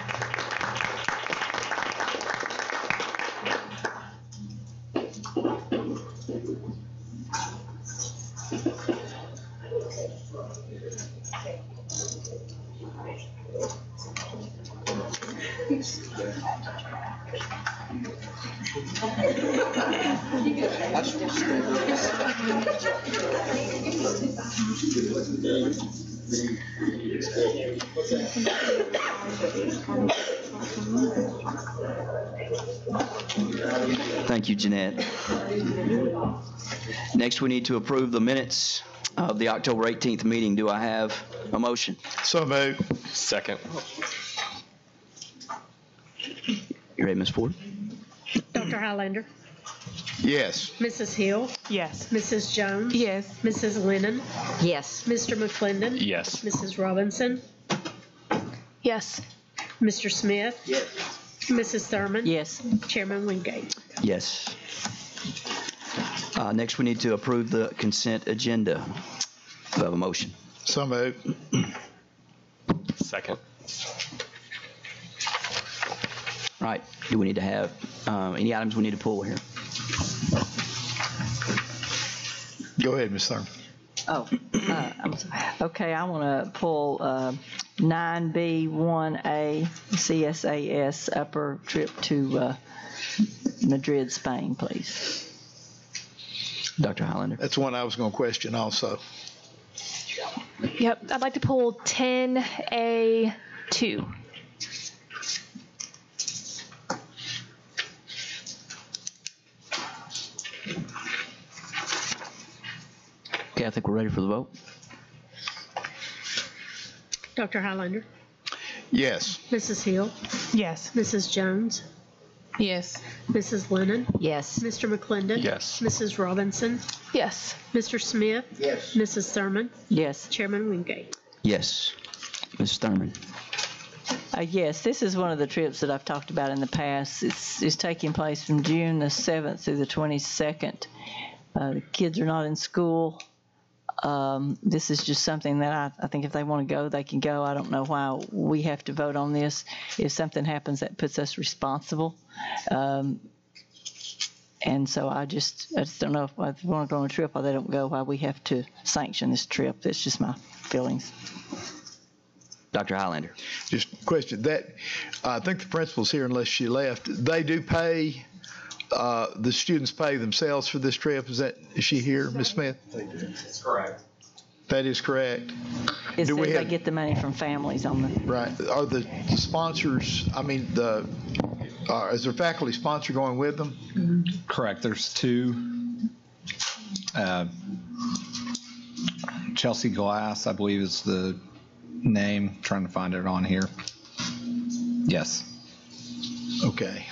Thank you, Jeanette. Next, we need to approve the minutes of the October 18th meeting. Do I have a motion? So moved. Second. You ready, Ms. Ford? Dr. Highlander? Yes. Mrs. Hill? Yes. Mrs. Jones? Yes. Mrs. Lennon? Yes. Mr. McClendon? Yes. Mrs. Robinson? Yes. Mr. Smith? Yes. Mrs. Thurman? Yes. Chairman Wingate? Yes. Uh, Next, we need to approve the consent agenda. Do I have a motion? So moved. Second. Right. Do we need to have, um, any items we need to pull here? Go ahead, Ms. Thurman. Oh, uh, I'm sorry. Okay, I want to pull uh, 9B1A CSAS upper trip to uh, Madrid, Spain, please. Dr. Highlander. That's one I was going to question also. Yep, I'd like to pull 10A2. Okay, I think we're ready for the vote. Dr. Highlander, Yes. Mrs. Hill, Yes. Mrs. Jones, Yes. Mrs. Lennon, Yes. Mr. McClendon. Yes. Mrs. Robinson, Yes. Mr. Smith, Yes. Mrs. Thurman, Yes. Chairman Wingate. Yes. Ms. Thurman. Uh, yes, this is one of the trips that I've talked about in the past. It's, it's taking place from June the 7th through the 22nd. Uh, the kids are not in school. Um, this is just something that I, I think if they want to go, they can go. I don't know why we have to vote on this. If something happens, that puts us responsible. Um, and so I just, I just don't know if, if they want to go on a trip or they don't go, why we have to sanction this trip. That's just my feelings. Dr. Highlander. Just a question that, I think the principal's here unless she left. They do pay, uh, the students pay themselves for this trip. Is that, is she here, Ms. Smith? That's correct. That is correct. It Do says we they have- get the money from families on the Right. Are the sponsors, I mean, the, uh, is there faculty sponsor going with them? Correct. There's two. Uh, Chelsea Glass, I believe, is the name. Trying to find it on here. Yes. Okay.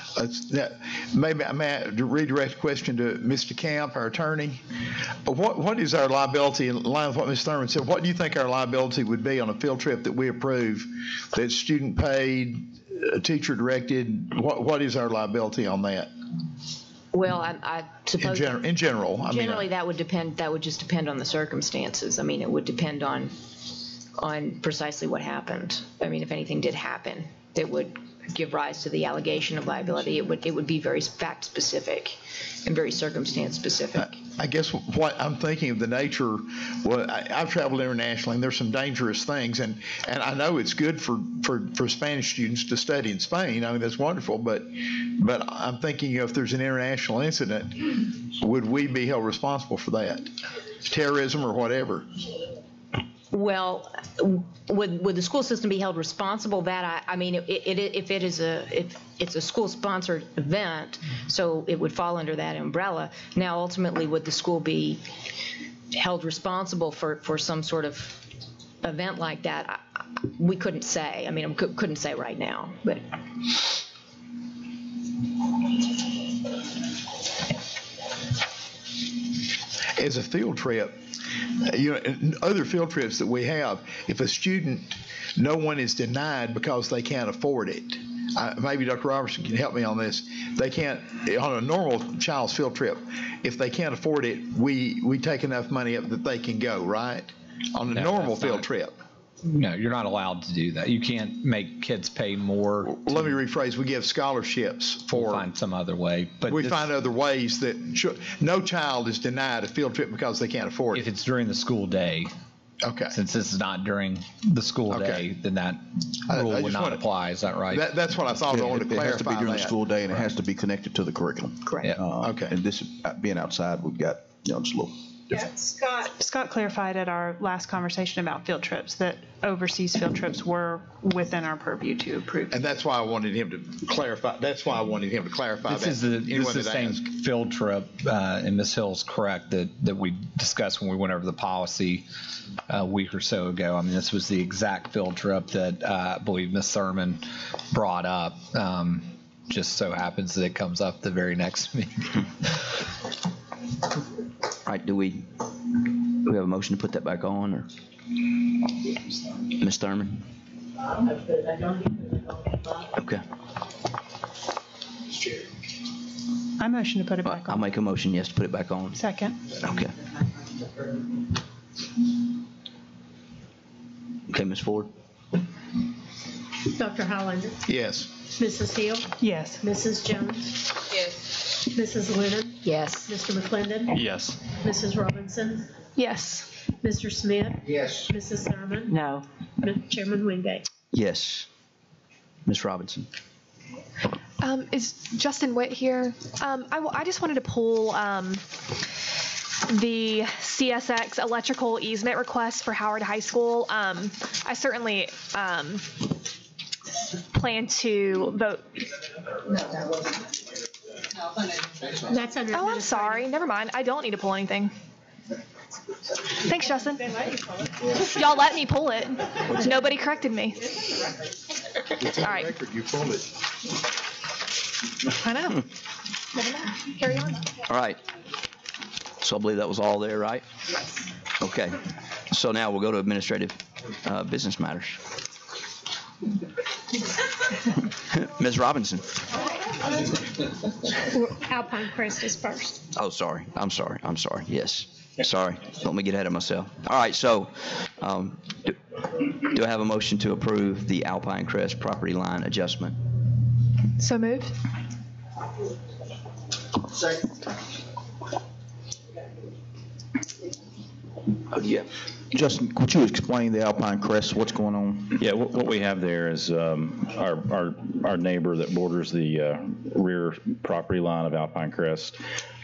Maybe I may redirect the question to Mr. Camp, our attorney. What, what is our liability, in line with what Ms. Thurman said, what do you think our liability would be on a field trip that we approve, that's student paid, uh, teacher directed? What, what is our liability on that? Well, I, I In suppose. general, in general, I mean, Generally, uh, that would depend, that would just depend on the circumstances. I mean, it would depend on, on precisely what happened. I mean, if anything did happen that would give rise to the allegation of liability, it would, it would be very fact-specific and very circumstance-specific. I guess what I'm thinking of the nature, well, I, I've traveled internationally, and there's some dangerous things, and, and I know it's good for, for, for Spanish students to study in Spain. I mean, that's wonderful, but but I'm thinking if there's an international incident, would we be held responsible for that, terrorism or whatever? Well, would, would the school system be held responsible? That I, I mean, it, it, if it is a, if it's a school-sponsored event, so it would fall under that umbrella. Now, ultimately, would the school be held responsible for, for some sort of event like that? I- I- We couldn't say. I mean, I cou- couldn't say right now, but. as a field trip, you know, other field trips that we have, if a student, no one is denied because they can't afford it. I, maybe Dr. Robertson can help me on this. They can't on a normal child's field trip. If they can't afford it, we we take enough money up that they can go. Right on a No, normal field not- trip. No, you're not allowed to do that. You can't make kids pay more. Well, let me rephrase. We give scholarships for. find some other way, but we this- find other ways that should, no child is denied a field trip because they can't afford it. If it's during the school day. Okay. Since this is not during the school Okay. day, then that rule I would not wanna- apply. Is that right? That, that's what I thought. I Yeah, wanted to it has to be clarify during the school day, and it has to be connected to the curriculum. Correct. Uh, Okay. And this, uh, being outside, we've got, you know, just a little, Yeah, Scott. Scott clarified at our last conversation about field trips that overseas field trips were within our purview to approve. And that's why I wanted him to clarify, that's why I wanted him to clarify that. This is the, Anyone this is the that same asked. field trip, uh, and Ms. Hill's correct, that, that we discussed when we went over the policy a week or so ago. I mean, this was the exact field trip that uh, I believe Ms. Thurman brought up. Um, Just so happens that it comes up the very next meeting. [laughs] All right, do we, do we have a motion to put that back on, or? Ms. Thurman? Okay. I motion to put it back on. I'll on. make a motion, yes, to put it back on. Second. Okay. Okay, Ms. Ford? Dr. Highlander, Yes. Mrs. Hill, Yes. Mrs. Jones, Yes. Mrs. Lennon, Yes. Mr. McClendon, Yes. Mrs. Robinson, Yes. Mr. Smith, Yes. Mrs. Thurman, No. Chairman Wingate. Yes. Ms. Robinson? Um, is Justin Witt here? Um, I, w- I just wanted to pull um, the CSX electrical easement request for Howard High School. Um, I certainly um, plan to vote. That's under. Oh, I'm sorry. Never mind. I don't need to pull anything. Thanks, Justin. Y'all let me pull it. Nobody corrected me. All right. You pulled it. I know. Never. Carry on. All right. So I believe that was all there, right? Yes. Okay. So now we'll go to administrative uh, business matters. [laughs] Ms. Robinson. Alpine Crest is first. Oh, sorry. I'm sorry. I'm sorry. Yes. Sorry. Let me get ahead of myself. All right. So, um, do, do I have a motion to approve the Alpine Crest property line adjustment? So moved. Second. Oh, yeah. Justin, could you explain the Alpine Crest, what's going on? Yeah, what, what we have there is um, our, our, our neighbor that borders the uh, rear property line of Alpine Crest.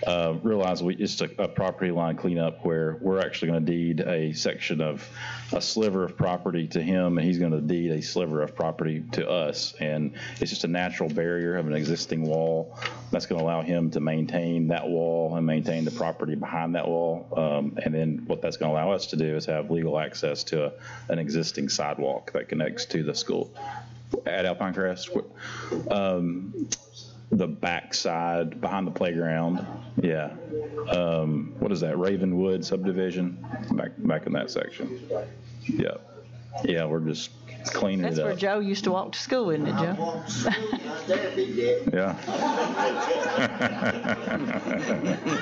Uh, realize we, it's a, a property line cleanup where we're actually going to deed a section of a sliver of property to him, and he's going to deed a sliver of property to us. And it's just a natural barrier of an existing wall that's going to allow him to maintain that wall and maintain the property behind that wall. Um, and then what that's going to allow us to do is have legal access to a, an existing sidewalk that connects to the school at Alpine Crest. Um, the backside behind the playground. Yeah. Um, what is that? Ravenwood subdivision back back in that section. Yeah. Yeah, we're just cleaning That's it where up. Joe used to walk to school, isn't it, Joe? Yeah.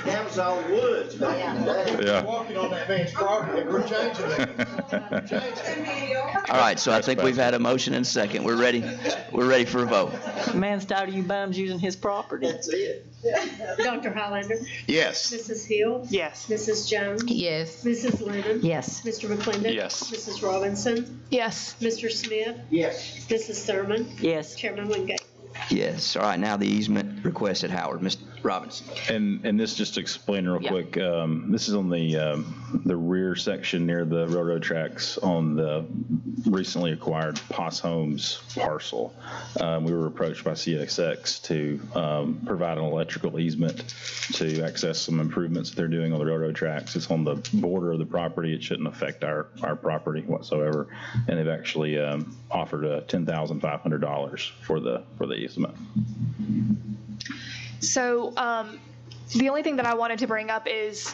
That was all woods back in the day. Yeah. Walking on that man's property, we're changing that. All right. So I think we've had a motion and a second. We're ready. We're ready for a vote. Man's tired of you bums using his property. That's it. [laughs] Dr. Highlander. Yes. Mrs. Hill. Yes. Mrs. Jones. Yes. Mrs. Lennon. Yes. Mr. McClendon. Yes. Mrs. Robinson. Yes. Mr. Smith. Yes. Mrs. Thurman. Yes. Chairman Wingate. Yes. All right. Now the easement request at Howard. Mr. Robinson. And and this just to explain real Yeah. quick. Um, this is on the um, the rear section near the railroad tracks on the recently acquired Poss Homes parcel. Um, we were approached by CSX to um, provide an electrical easement to access some improvements that they're doing on the railroad tracks. It's on the border of the property. It shouldn't affect our our property whatsoever. And they've actually um, offered a ten thousand five hundred dollars for the for the easement. So um, the only thing that I wanted to bring up is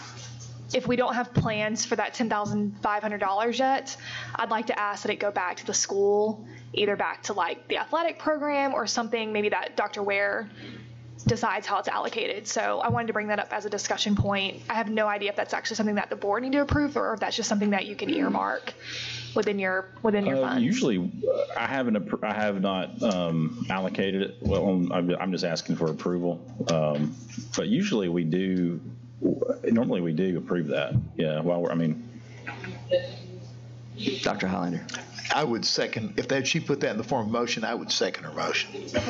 if we don't have plans for that $10,500 yet, I'd like to ask that it go back to the school, either back to like the athletic program or something maybe that Dr. Ware decides how it's allocated. So I wanted to bring that up as a discussion point. I have no idea if that's actually something that the board need to approve or if that's just something that you can earmark within your within your Uh, funds. Usually, uh, I haven't, I have not um, allocated it. Well, I'm- I'm, I'm just asking for approval. Um, But usually we do, normally we do approve that. Yeah, while we're, I mean, Dr. Hollander. I would second, if that, she put that in the form of motion, I would second her motion. I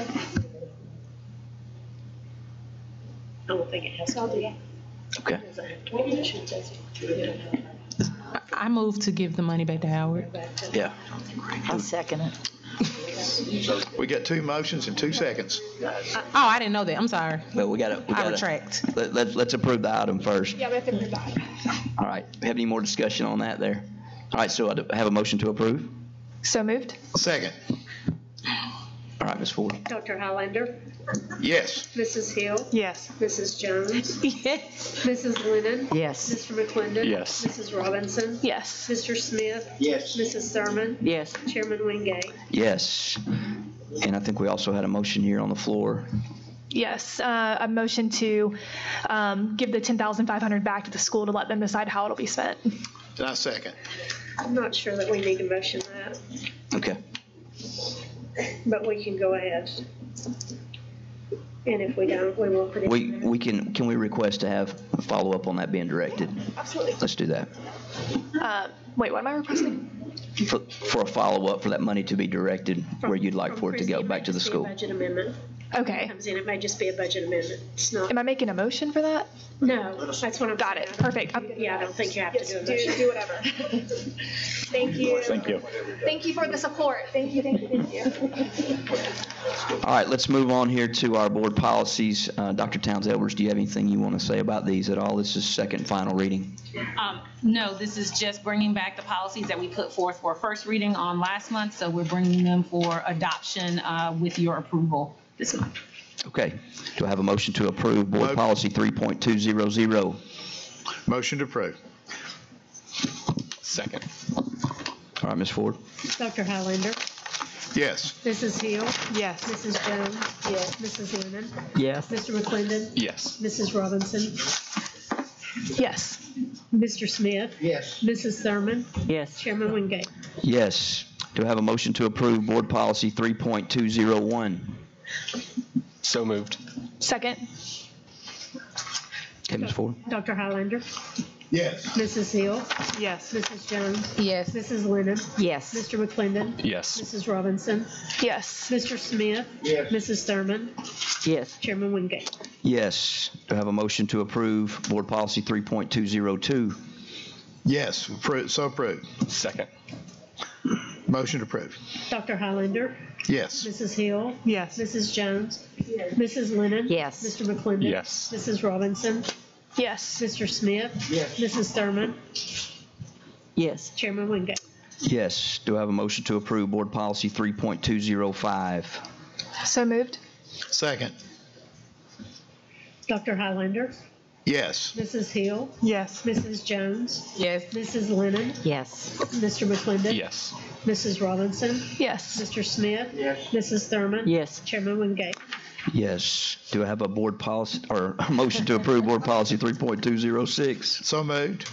don't think it has to be. Okay. I move to give the money back to Howard. Yeah. I second it. We got two motions in two seconds. Oh, I didn't know that. I'm sorry. But we got to. We I gotta, retract. Let, let, let's approve the item first. yeah, we have to approve that. All right. Have any more discussion on that there? All right. So I have a motion to approve. So moved. Second. All right, Ms. Ford. Dr. Highlander. Yes. Mrs. Hill. Yes. Mrs. Jones. [laughs] Yes. Mrs. Lennon. Yes. Mr. McClendon. Yes. Mrs. Robinson. Yes. Mr. Smith. Yes. Mrs. Thurman. Yes. Chairman Wingate. Yes. And I think we also had a motion here on the floor. Yes, uh, a motion to um, give the 10500 back to the school to let them decide how it'll be spent. And I second. I'm not sure that we need to motion that, Okay. But we can go ahead. And if we don't, we will put it. We, we can, can we request to have a follow-up on that being directed? Absolutely. Let's do that. Uh, Wait, what am I requesting? For, for a follow-up for that money to be directed where you'd like for it to go, back to the school. Budget amendment. Okay. comes in. It may just be a budget amendment. It's not. Am I making a motion for that? No, that's what I'm. Got it. Perfect. Yeah, I don't think you have to do a Do, motion. do whatever. [laughs] Thank you. Thank you. Thank you for the support. Thank you, thank you, thank you. All right, let's move on here to our board policies. Uh, Dr. Towns Edwards, do you have anything you want to say about these at all? This is second final reading. Um, No, this is just bringing back the policies that we put forth for first reading on last month, so we're bringing them for adoption uh, with your approval this month. Okay, do I have a motion to approve board policy 3.200? Motion to approve. Second. All right, Ms. Ford? Dr. Highlander. Yes. Mrs. Hill. Yes. Mrs. Jones. Yes. Mrs. Lennon. Yes. Mr. McClendon. Yes. Mrs. Robinson. Yes. Mr. Smith. Yes. Mrs. Thurman. Yes. Chairman Wingate. Yes. Do I have a motion to approve board policy 3.201? So moved. Second. Okay, Ms. Ford? Dr. Highlander. Yes. Mrs. Hill. Yes. Mrs. Jones. Yes. Mrs. Lennon. Yes. Mr. McClendon. Yes. Mrs. Robinson. Yes. Mr. Smith. Yes. Mrs. Thurman. Yes. Chairman Wingate. Yes. Do I have a motion to approve board policy 3.202? Yes, appro- so approved. Second. Motion to approve. Dr. Highlander. Yes. Mrs. Hill. Yes. Mrs. Jones. Yes. Mrs. Lennon. Yes. Mr. McClendon. Yes. Mrs. Robinson. Yes. Mr. Smith. Yes. Mrs. Thurman. Yes. Chairman Wingate. Yes. Do I have a motion to approve board policy 3.205? So moved. Second. Dr. Highlander. Yes. Mrs. Hill. Yes. Mrs. Jones. Yes. Mrs. Lennon. Yes. Mr. McClendon. Yes. Mrs. Robinson. Yes. Mr. Smith. Yes. Mrs. Thurman. Yes. Chairman Wingate. Yes. Do I have a board policy, or a motion to approve board policy 3.206? So moved.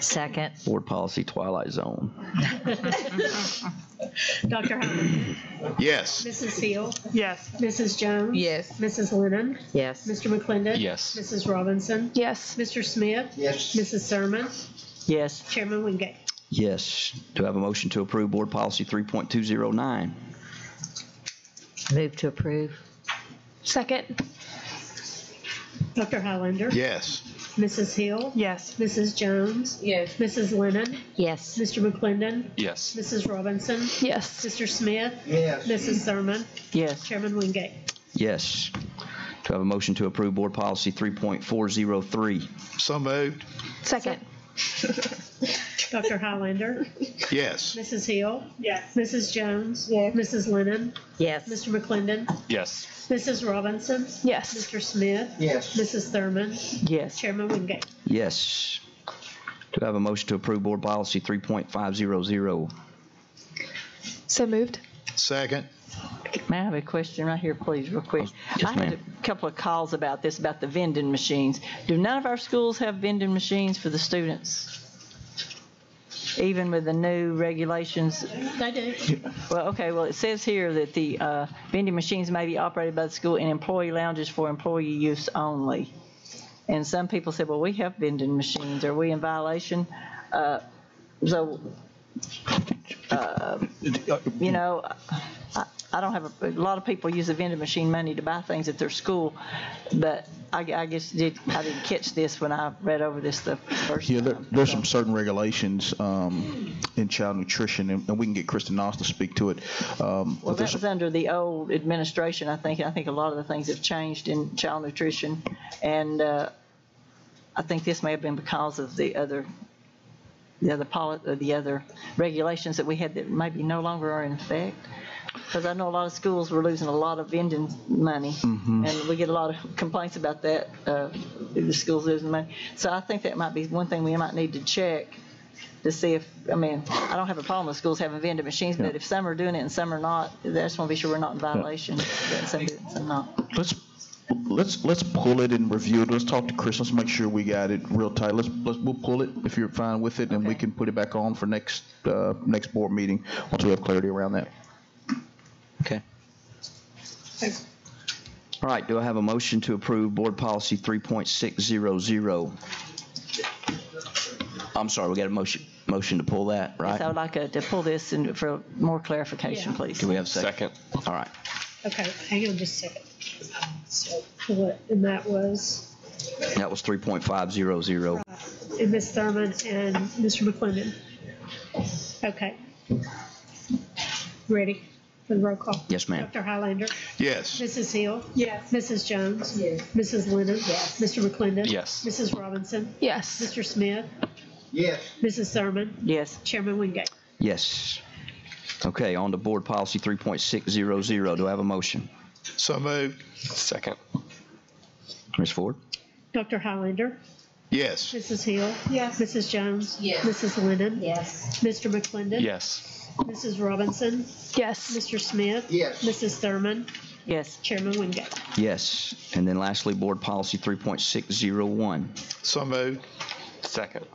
Second. Board policy Twilight Zone. [laughs] Dr. Highlander. Yes. Mrs. Hill. Yes. Mrs. Jones. Yes. Mrs. Lennon. Yes. Mr. McClendon. Yes. Mrs. Robinson. Yes. Mr. Smith. Yes. Mrs. Thurman. Yes. Chairman Wingate. Yes. Do I have a motion to approve board policy 3.209? Move to approve. Second. Dr. Highlander. Yes. Mrs. Hill. Yes. Mrs. Jones. Yes. Mrs. Lennon. Yes. Mr. McClendon. Yes. Mrs. Robinson. Yes. Mr. Smith. Yes. Mrs. Thurman. Yes. Chairman Wingate. Yes. Do I have a motion to approve board policy 3.403? So moved. Second. [laughs] Dr. Highlander. Yes. Mrs. Hill. Yes. Mrs. Jones. Yes. Mrs. Lennon. Yes. Mr. McClendon. Yes. Mrs. Robinson. Yes. Mr. Smith. Yes. Mrs. Thurman. Yes. Chairman Wingate. Yes. Do I have a motion to approve board policy 3.500? So moved. Second. May I have a question right here, please, real quick? Yes, I had ma'am. a couple of calls about this, about the vending machines. Do none of our schools have vending machines for the students? Even with the new regulations? They do. Well, okay, well, it says here that the uh, vending machines may be operated by the school in employee lounges for employee use only. And some people said, well, we have vending machines. Are we in violation? Uh, So, uh, you know, I- don't have, a a lot of people use the vending machine money to buy things at their school, but I I guess did, I didn't catch this when I read over this the first Yeah, there, time. there's some certain regulations um, in child nutrition, and and we can get Kristen Noss to speak to it. Um, Well, but that there's- was under the old administration, I think. I think a lot of the things have changed in child nutrition. And uh, I think this may have been because of the other, the other poli, uh, the other regulations that we had that maybe no longer are in effect. Because I know a lot of schools were losing a lot of vending money. Mhm. And we get a lot of complaints about that, uh, the schools losing money. So I think that might be one thing we might need to check to see if, I mean, I don't have a problem with schools having vending machines, but if some are doing it and some are not, I just want to be sure we're not in violation. that Some some not. let's let's let's pull it and review it. Let's talk to Chris. Let's make sure we got it real tight. Let's let's we'll pull it if you're fine with it, and we can put it back on for next uh, next board meeting once we have clarity around that. Okay. All right, do I have a motion to approve board policy 3.600? I'm sorry, we got a motion, motion to pull that, right? Yes, I right? would like uh, to pull this and for more clarification, please. Do we have a second? All right. Okay, hang on just a second. What, and that was, That was 3.500. and Ms. Thurman and Mr. McClendon. Okay. Ready for the roll call? Yes, ma'am. Dr. Highlander? Yes. Mrs. Hill? Yes. Mrs. Jones? Yes. Mrs. Lennon? Yes. Mr. McClendon? Yes. Mrs. Robinson? Yes. Mr. Smith? Yes. Mrs. Thurman? Yes. Chairman Wingate? Yes. Okay, on to Board Policy 3.600. Do I have a motion? So moved. Second. Ms. Ford? Dr. Highlander? Yes. Mrs. Hill? Yes. Mrs. Jones? Yes. Mrs. Lennon? Yes. Mr. McClendon? Yes. Mrs. Robinson? Yes. Mr. Smith? Yes. Mrs. Thurman? Yes. Chairman Wingate? Yes. And then lastly, Board Policy 3.601. So moved. Second.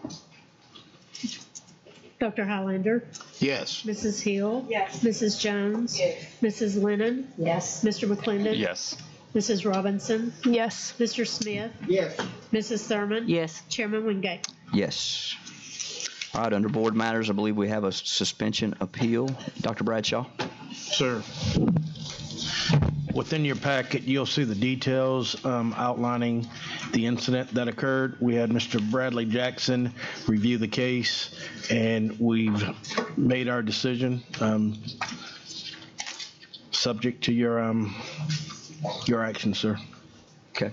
Dr. Highlander? Yes. Mrs. Hill? Yes. Mrs. Jones? Yes. Mrs. Lennon? Yes. Mr. McClendon? Yes. Mrs. Robinson? Yes. Mr. Smith? Yes. Mrs. Thurman? Yes. Chairman Wingate? Yes. All right, under Board Matters, I believe we have a suspension appeal. Dr. Bradshaw? Sir. Within your packet, you'll see the details um, outlining the incident that occurred. We had Mr. Bradley Jackson review the case, and we've made our decision, um, subject to your, um, your action, sir. Okay.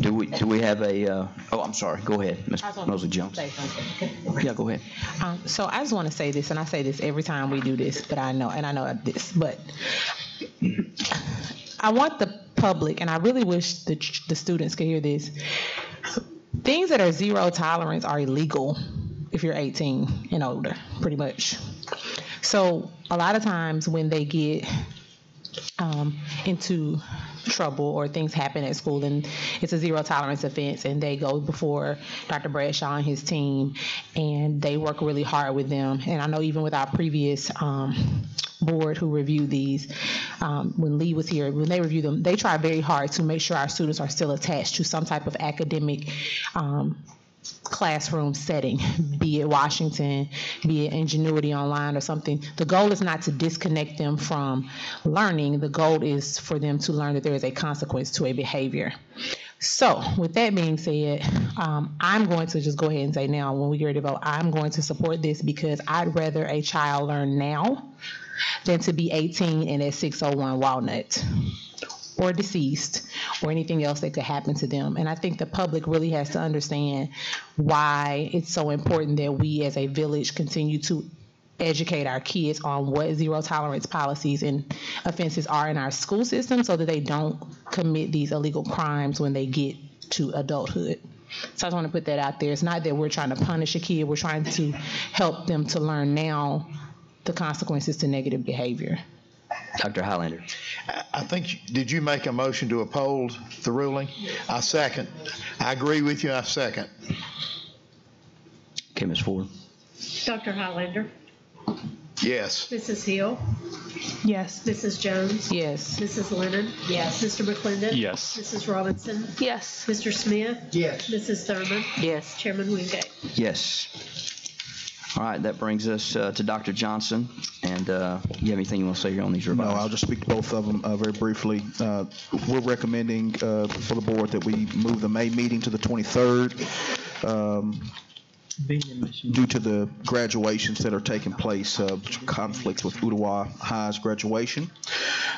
Do we, do we have a, uh, oh, I'm sorry, go ahead, Ms. Mosley Jones. Yeah, go ahead. Um, so I just want to say this, and I say this every time we do this, but I know, and I know this, but I want the public, and I really wish the, the students could hear this. Things that are zero tolerance are illegal if you're 18 and older, pretty much. So a lot of times when they get um, into trouble or things happen at school and it's a zero tolerance offense and they go before Dr. Bradshaw and his team and they work really hard with them. And I know even with our previous um, board who reviewed these, um, when Lee was here, when they review them, they try very hard to make sure our students are still attached to some type of academic um, classroom setting, be it Washington, be it Ingenuity Online or something. The goal is not to disconnect them from learning. The goal is for them to learn that there is a consequence to a behavior. So, with that being said, um, I'm going to just go ahead and say now, when we get ready to vote, I'm going to support this because I'd rather a child learn now than to be 18 and at 601 Walnut or deceased or anything else that could happen to them. And I think the public really has to understand why it's so important that we as a village continue to educate our kids on what zero tolerance policies and offenses are in our school system so that they don't commit these illegal crimes when they get to adulthood. So I just want to put that out there. It's not that we're trying to punish a kid, we're trying to help them to learn now the consequences to negative behavior. Dr. Highlander. I think, did you make a motion to uphold the ruling? I second. I agree with you, I second. Okay, Ms. Ford. Dr. Highlander? Yes. Mrs. Hill? Yes. Mrs. Jones? Yes. Mrs. Lennon? Yes. Mr. McClendon? Yes. Mrs. Robinson? Yes. Mr. Smith? Yes. Mrs. Thurman? Yes. Chairman Wingate? Yes. All right, that brings us uh, to Dr. Johnson. And uh, you have anything you want to say here on these No. I'll just speak to both of them uh, very briefly. Uh, We're recommending uh, for the board that we move the May meeting to the 23rd um, due to the graduations that are taking place, uh, conflicts with Ooltewah High's graduation.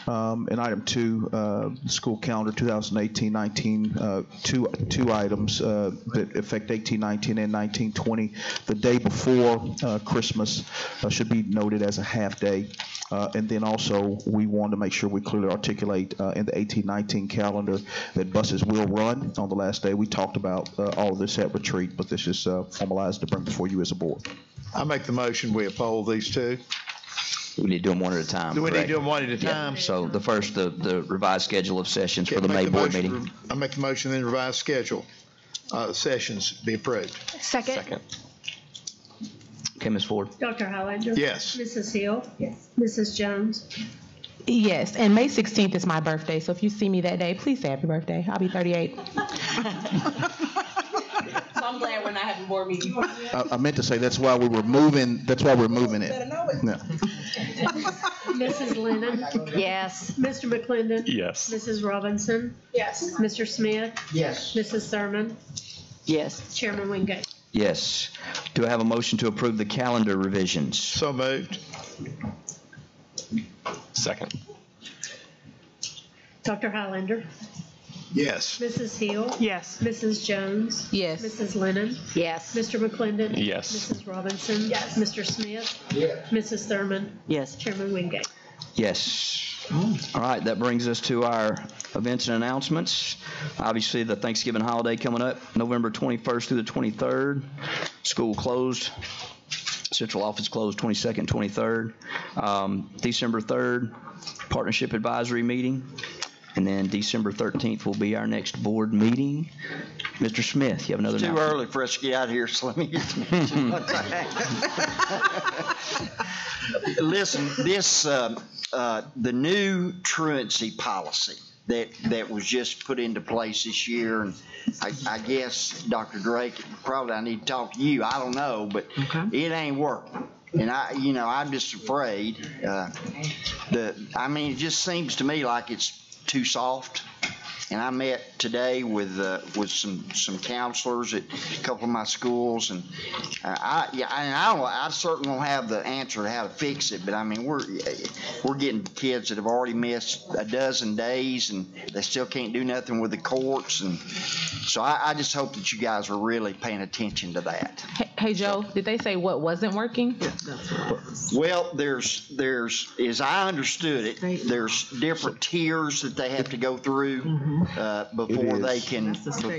Um, And item two, uh, school calendar 2018-19, uh, two two items uh, that affect 18-19 and 19-20. The day before uh, Christmas uh, should be noted as a half-day. Uh, And then also, we want to make sure we clearly articulate uh, in the 18-19 calendar that buses will run on the last day. We talked about uh, all of this at retreat, but this is uh, formalized to bring before you as a board. I make the motion, we uphold these two. We need to do them one at a time. Do we need to correct? do them one at a Yeah. time? So the first, the the revised schedule of sessions for Okay, the make May board motion meeting. I make the motion, then revised schedule, uh, sessions be approved. Second. Second. Okay, Ms. Ford. Dr. Highlander? Yes. Mrs. Hill? Yes. Mrs. Jones? Yes, and May 16th is my birthday, so if you see me that day, please say happy birthday. I'll be 38. [laughs] So I'm glad we're not having board meeting. I I meant to say, that's why we were moving, that's why we're moving it. Yeah. [laughs] Mrs. Lennon? Yes. Mr. McClendon? Yes. Mrs. Robinson? Yes. Mr. Smith? Yes. Mrs. Thurman? Yes. Chairman Wingate? Yes. Do I have a motion to approve the calendar revisions? So moved. Second. Dr. Highlander? Yes. Mrs. Hill? Yes. Mrs. Jones? Yes. Mrs. Lennon? Yes. Mr. McClendon? Yes. Mrs. Robinson? Yes. Mr. Smith? Yes. Mrs. Thurman? Yes. Chairman Wingate? Yes. All right, that brings us to our events and announcements. Obviously, the Thanksgiving holiday coming up, November 21st through the 23rd. School closed. Central office closed 22nd, 23rd. Um, December 3rd, partnership advisory meeting. And then December 13th will be our next board meeting. Mr. Smith, you have another It's too announcement? early for us to get out here, so let me [laughs] Listen, this, uh, uh, the new truancy policy that, that was just put into place this year, and I, I guess, Dr. Drake, probably I need to talk to you, I don't know, but it ain't working. And I, you know, I'm just afraid, uh, the, I mean, it just seems to me like it's too soft. And I met today with uh, with some some counselors at a couple of my schools, and uh, I yeah, I, I don't I certainly don't have the answer to how to fix it, but I mean we're we're getting kids that have already missed a dozen days, and they still can't do nothing with the courts, and so I, I just hope that you guys are really paying attention to that. Hey, hey, Joe, did they say what wasn't working? Well, there's, there's, as I understood it, there's different tiers that they have to go through uh, before they can.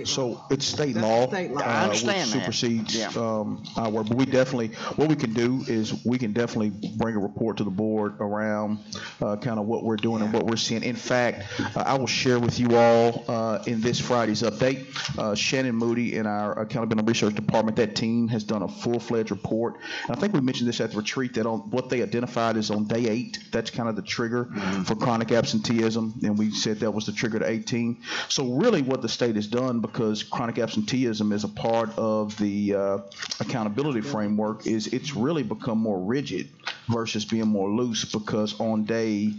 So it's state law. state law. I uh, understand that. Which supersedes Yeah. um, our work. But we definitely, what we can do is we can definitely bring a report to the board around kind of what we're doing and what we're seeing. In fact, uh, I will share with you all uh, in this Friday's update, uh, Shannon Moody in our accountability and research department, that team has done a full-fledged report. And I think we mentioned this at the retreat, that on what they identified is on day eight, that's kind of the trigger for chronic absenteeism. And we said that was the trigger to 18. So really what the state has done, because chronic absenteeism is a part of the uh, accountability framework, is it's really become more rigid versus being more loose because on day,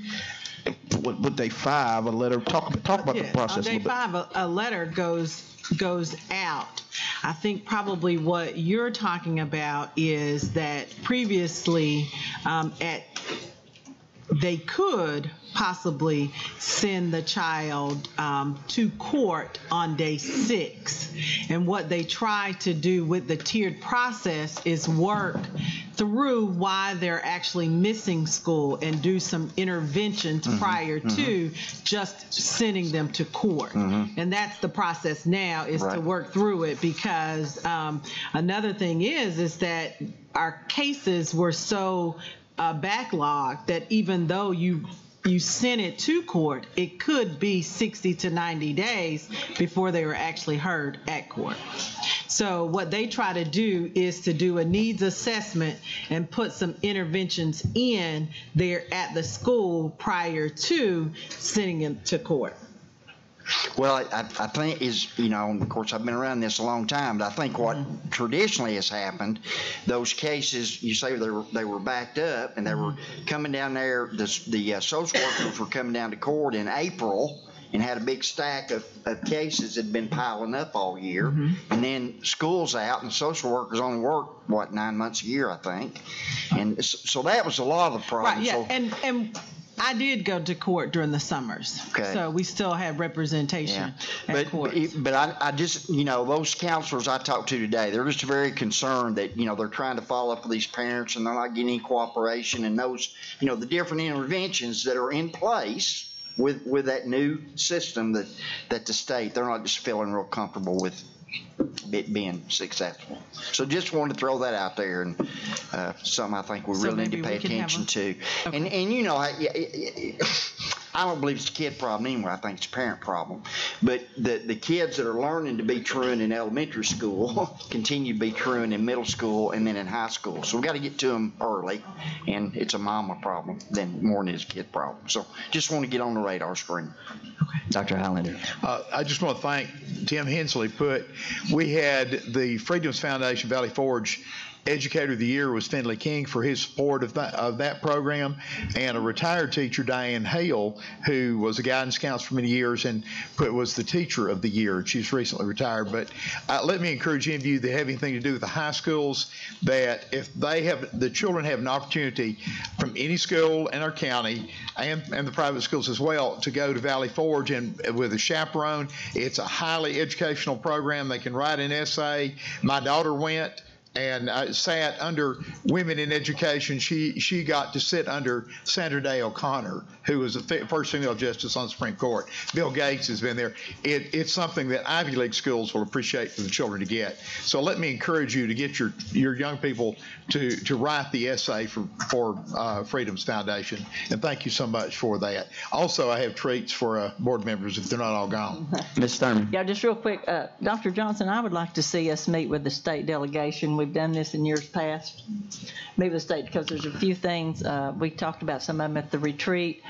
what, what day five, a letter, talk, talk about the process a On day bit. five, a, a letter goes, goes out. I think probably what you're talking about is that previously, um, at, they could possibly send the child um, to court on day six. And what they try to do with the tiered process is work through why they're actually missing school and do some interventions Mhm, prior mhm. to just sending them to court. And that's the process now is to work through it because um, another thing is is that our cases were so uh, backlogged that even though you you sent it to court, it could be 60 to 90 days before they were actually heard at court. So what they try to do is to do a needs assessment and put some interventions in there at the school prior to sending them to court. Well, I, I I think is, you know, and of course, I've been around this a long time, but I think what mm-hmm. traditionally has happened, those cases, you say they were, they were backed up and they were mm-hmm. coming down there, the, the uh, social workers were coming down to court in April and had a big stack of, of cases that had been piling up all year. Mm-hmm. And then school's out and social workers only work, what, nine months a year, I think. And s- so that was a lot of the problem. Right, yeah, So- and, and I did go to court during the summers. Okay. So we still had representation at But, court. but I, I just, you know, those counselors I talked to today, they're just very concerned that, you know, they're trying to follow up with these parents and they're not getting any cooperation and those, you know, the different interventions that are in place with, with that new system that, that the state, they're not just feeling real comfortable with it being successful. So just wanted to throw that out there and, uh, something I think we So really need maybe to we pay can have attention to. And, and you know, I, I- I don't believe it's a kid problem anyway. I think it's a parent problem. But the, the kids that are learning to be truant in elementary school [laughs] continue to be truant in middle school and then in high school. So we got to get to them early, and it's a mama problem than more than it's a kid problem. So just want to get on the radar screen. Dr. Highlander. Uh, I just want to thank Tim Hensley. Put we had the Freedoms Foundation Valley Forge Educator of the Year was Finley King for his support of that, of that program, and a retired teacher, Diane Hale, who was a guidance counselor for many years and put, was the Teacher of the Year. She's recently retired. But uh, let me encourage any of you that have anything to do with the high schools that if they have, the children have an opportunity from any school in our county and, and the private schools as well to go to Valley Forge and with a chaperone. It's a highly educational program. They can write an essay. My daughter went and I sat under women in education. She she got to sit under Sandra Day O'Connor, who was the fi- first female justice on the Supreme Court. Bill Gates has been there. It, it's something that Ivy League schools will appreciate for the children to get. So let me encourage you to get your your young people to to write the essay for for uh, Freedom's Foundation. And thank you so much for that. Also, I have treats for uh, board members if they're not all gone. Ms. Thurman. Yeah, just real quick, uh, Dr. Johnson, I would like to see us meet with the state delegation. We've done this in years past. Meet with the state because there's a few things, uh, we talked about some of them at the retreat,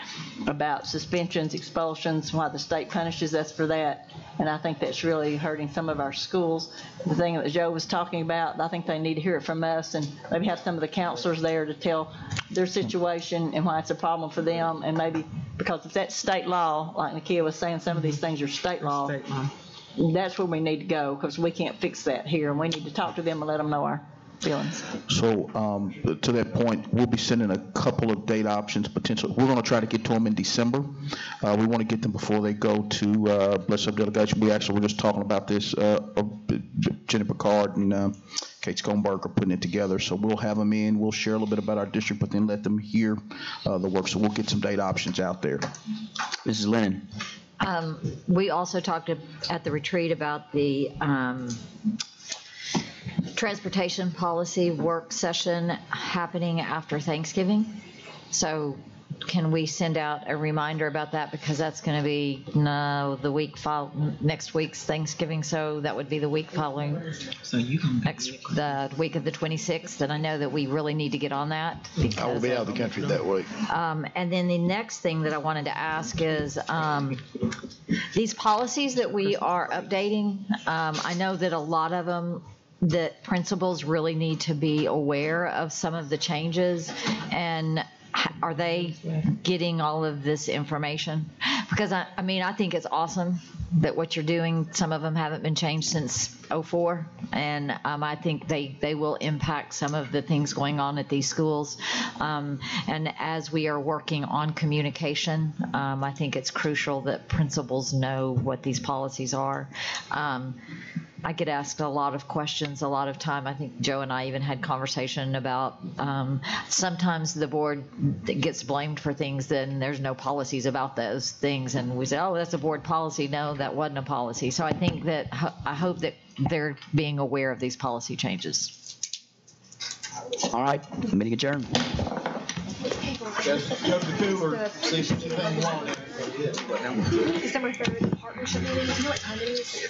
about suspensions, expulsions, why the state punishes us for that. And I think that's really hurting some of our schools. The thing that Joe was talking about, I think they need to hear it from us and maybe have some of the counselors there to tell their situation and why it's a problem for them. And maybe, because if that's state law, like Nakia was saying, some of these things are state law. That's where we need to go because we can't fix that here and we need to talk to them and let them know our feelings. So um, to that point, we'll be sending a couple of date options potentially. We're going to try to get to them in December. Uh, We want to get them before they go to uh, Bless Up Delegation. We actually were just talking about this. uh, uh, Jenny Picard and uh, Kate Schoenberg are putting it together. So we'll have them in. We'll share a little bit about our district, but then let them hear uh, the work. So we'll get some date options out there. Mrs. Lennon. Um, We also talked at the retreat about the um, transportation policy work session happening after Thanksgiving. So can we send out a reminder about that? Because that's going to be, no, the week fol, next week's Thanksgiving, so that would be the week following. So you can. Next, the week of the 26th, and I know that we really need to get on that. I will because be of- out of the country that week. um, And then the next thing that I wanted to ask is, um, these policies that we are updating, um, I know that a lot of them, that principals really need to be aware of some of the changes, and h- are they getting all of this information? Because I, I mean, I think it's awesome that what you're doing, some of them haven't been changed since '04, and um, I think they, they will impact some of the things going on at these schools. Um, and as we are working on communication, um, I think it's crucial that principals know what these policies are. I get asked a lot of questions a lot of time. I think Joe and I even had conversation about um, sometimes the board gets blamed for things, then there's no policies about those things, and we say, oh, that's a board policy. No, that wasn't a policy. So I think that I hope that they're being aware of these policy changes. All right, meeting adjourned. December 3rd, partnership meeting. Do you know what time it is?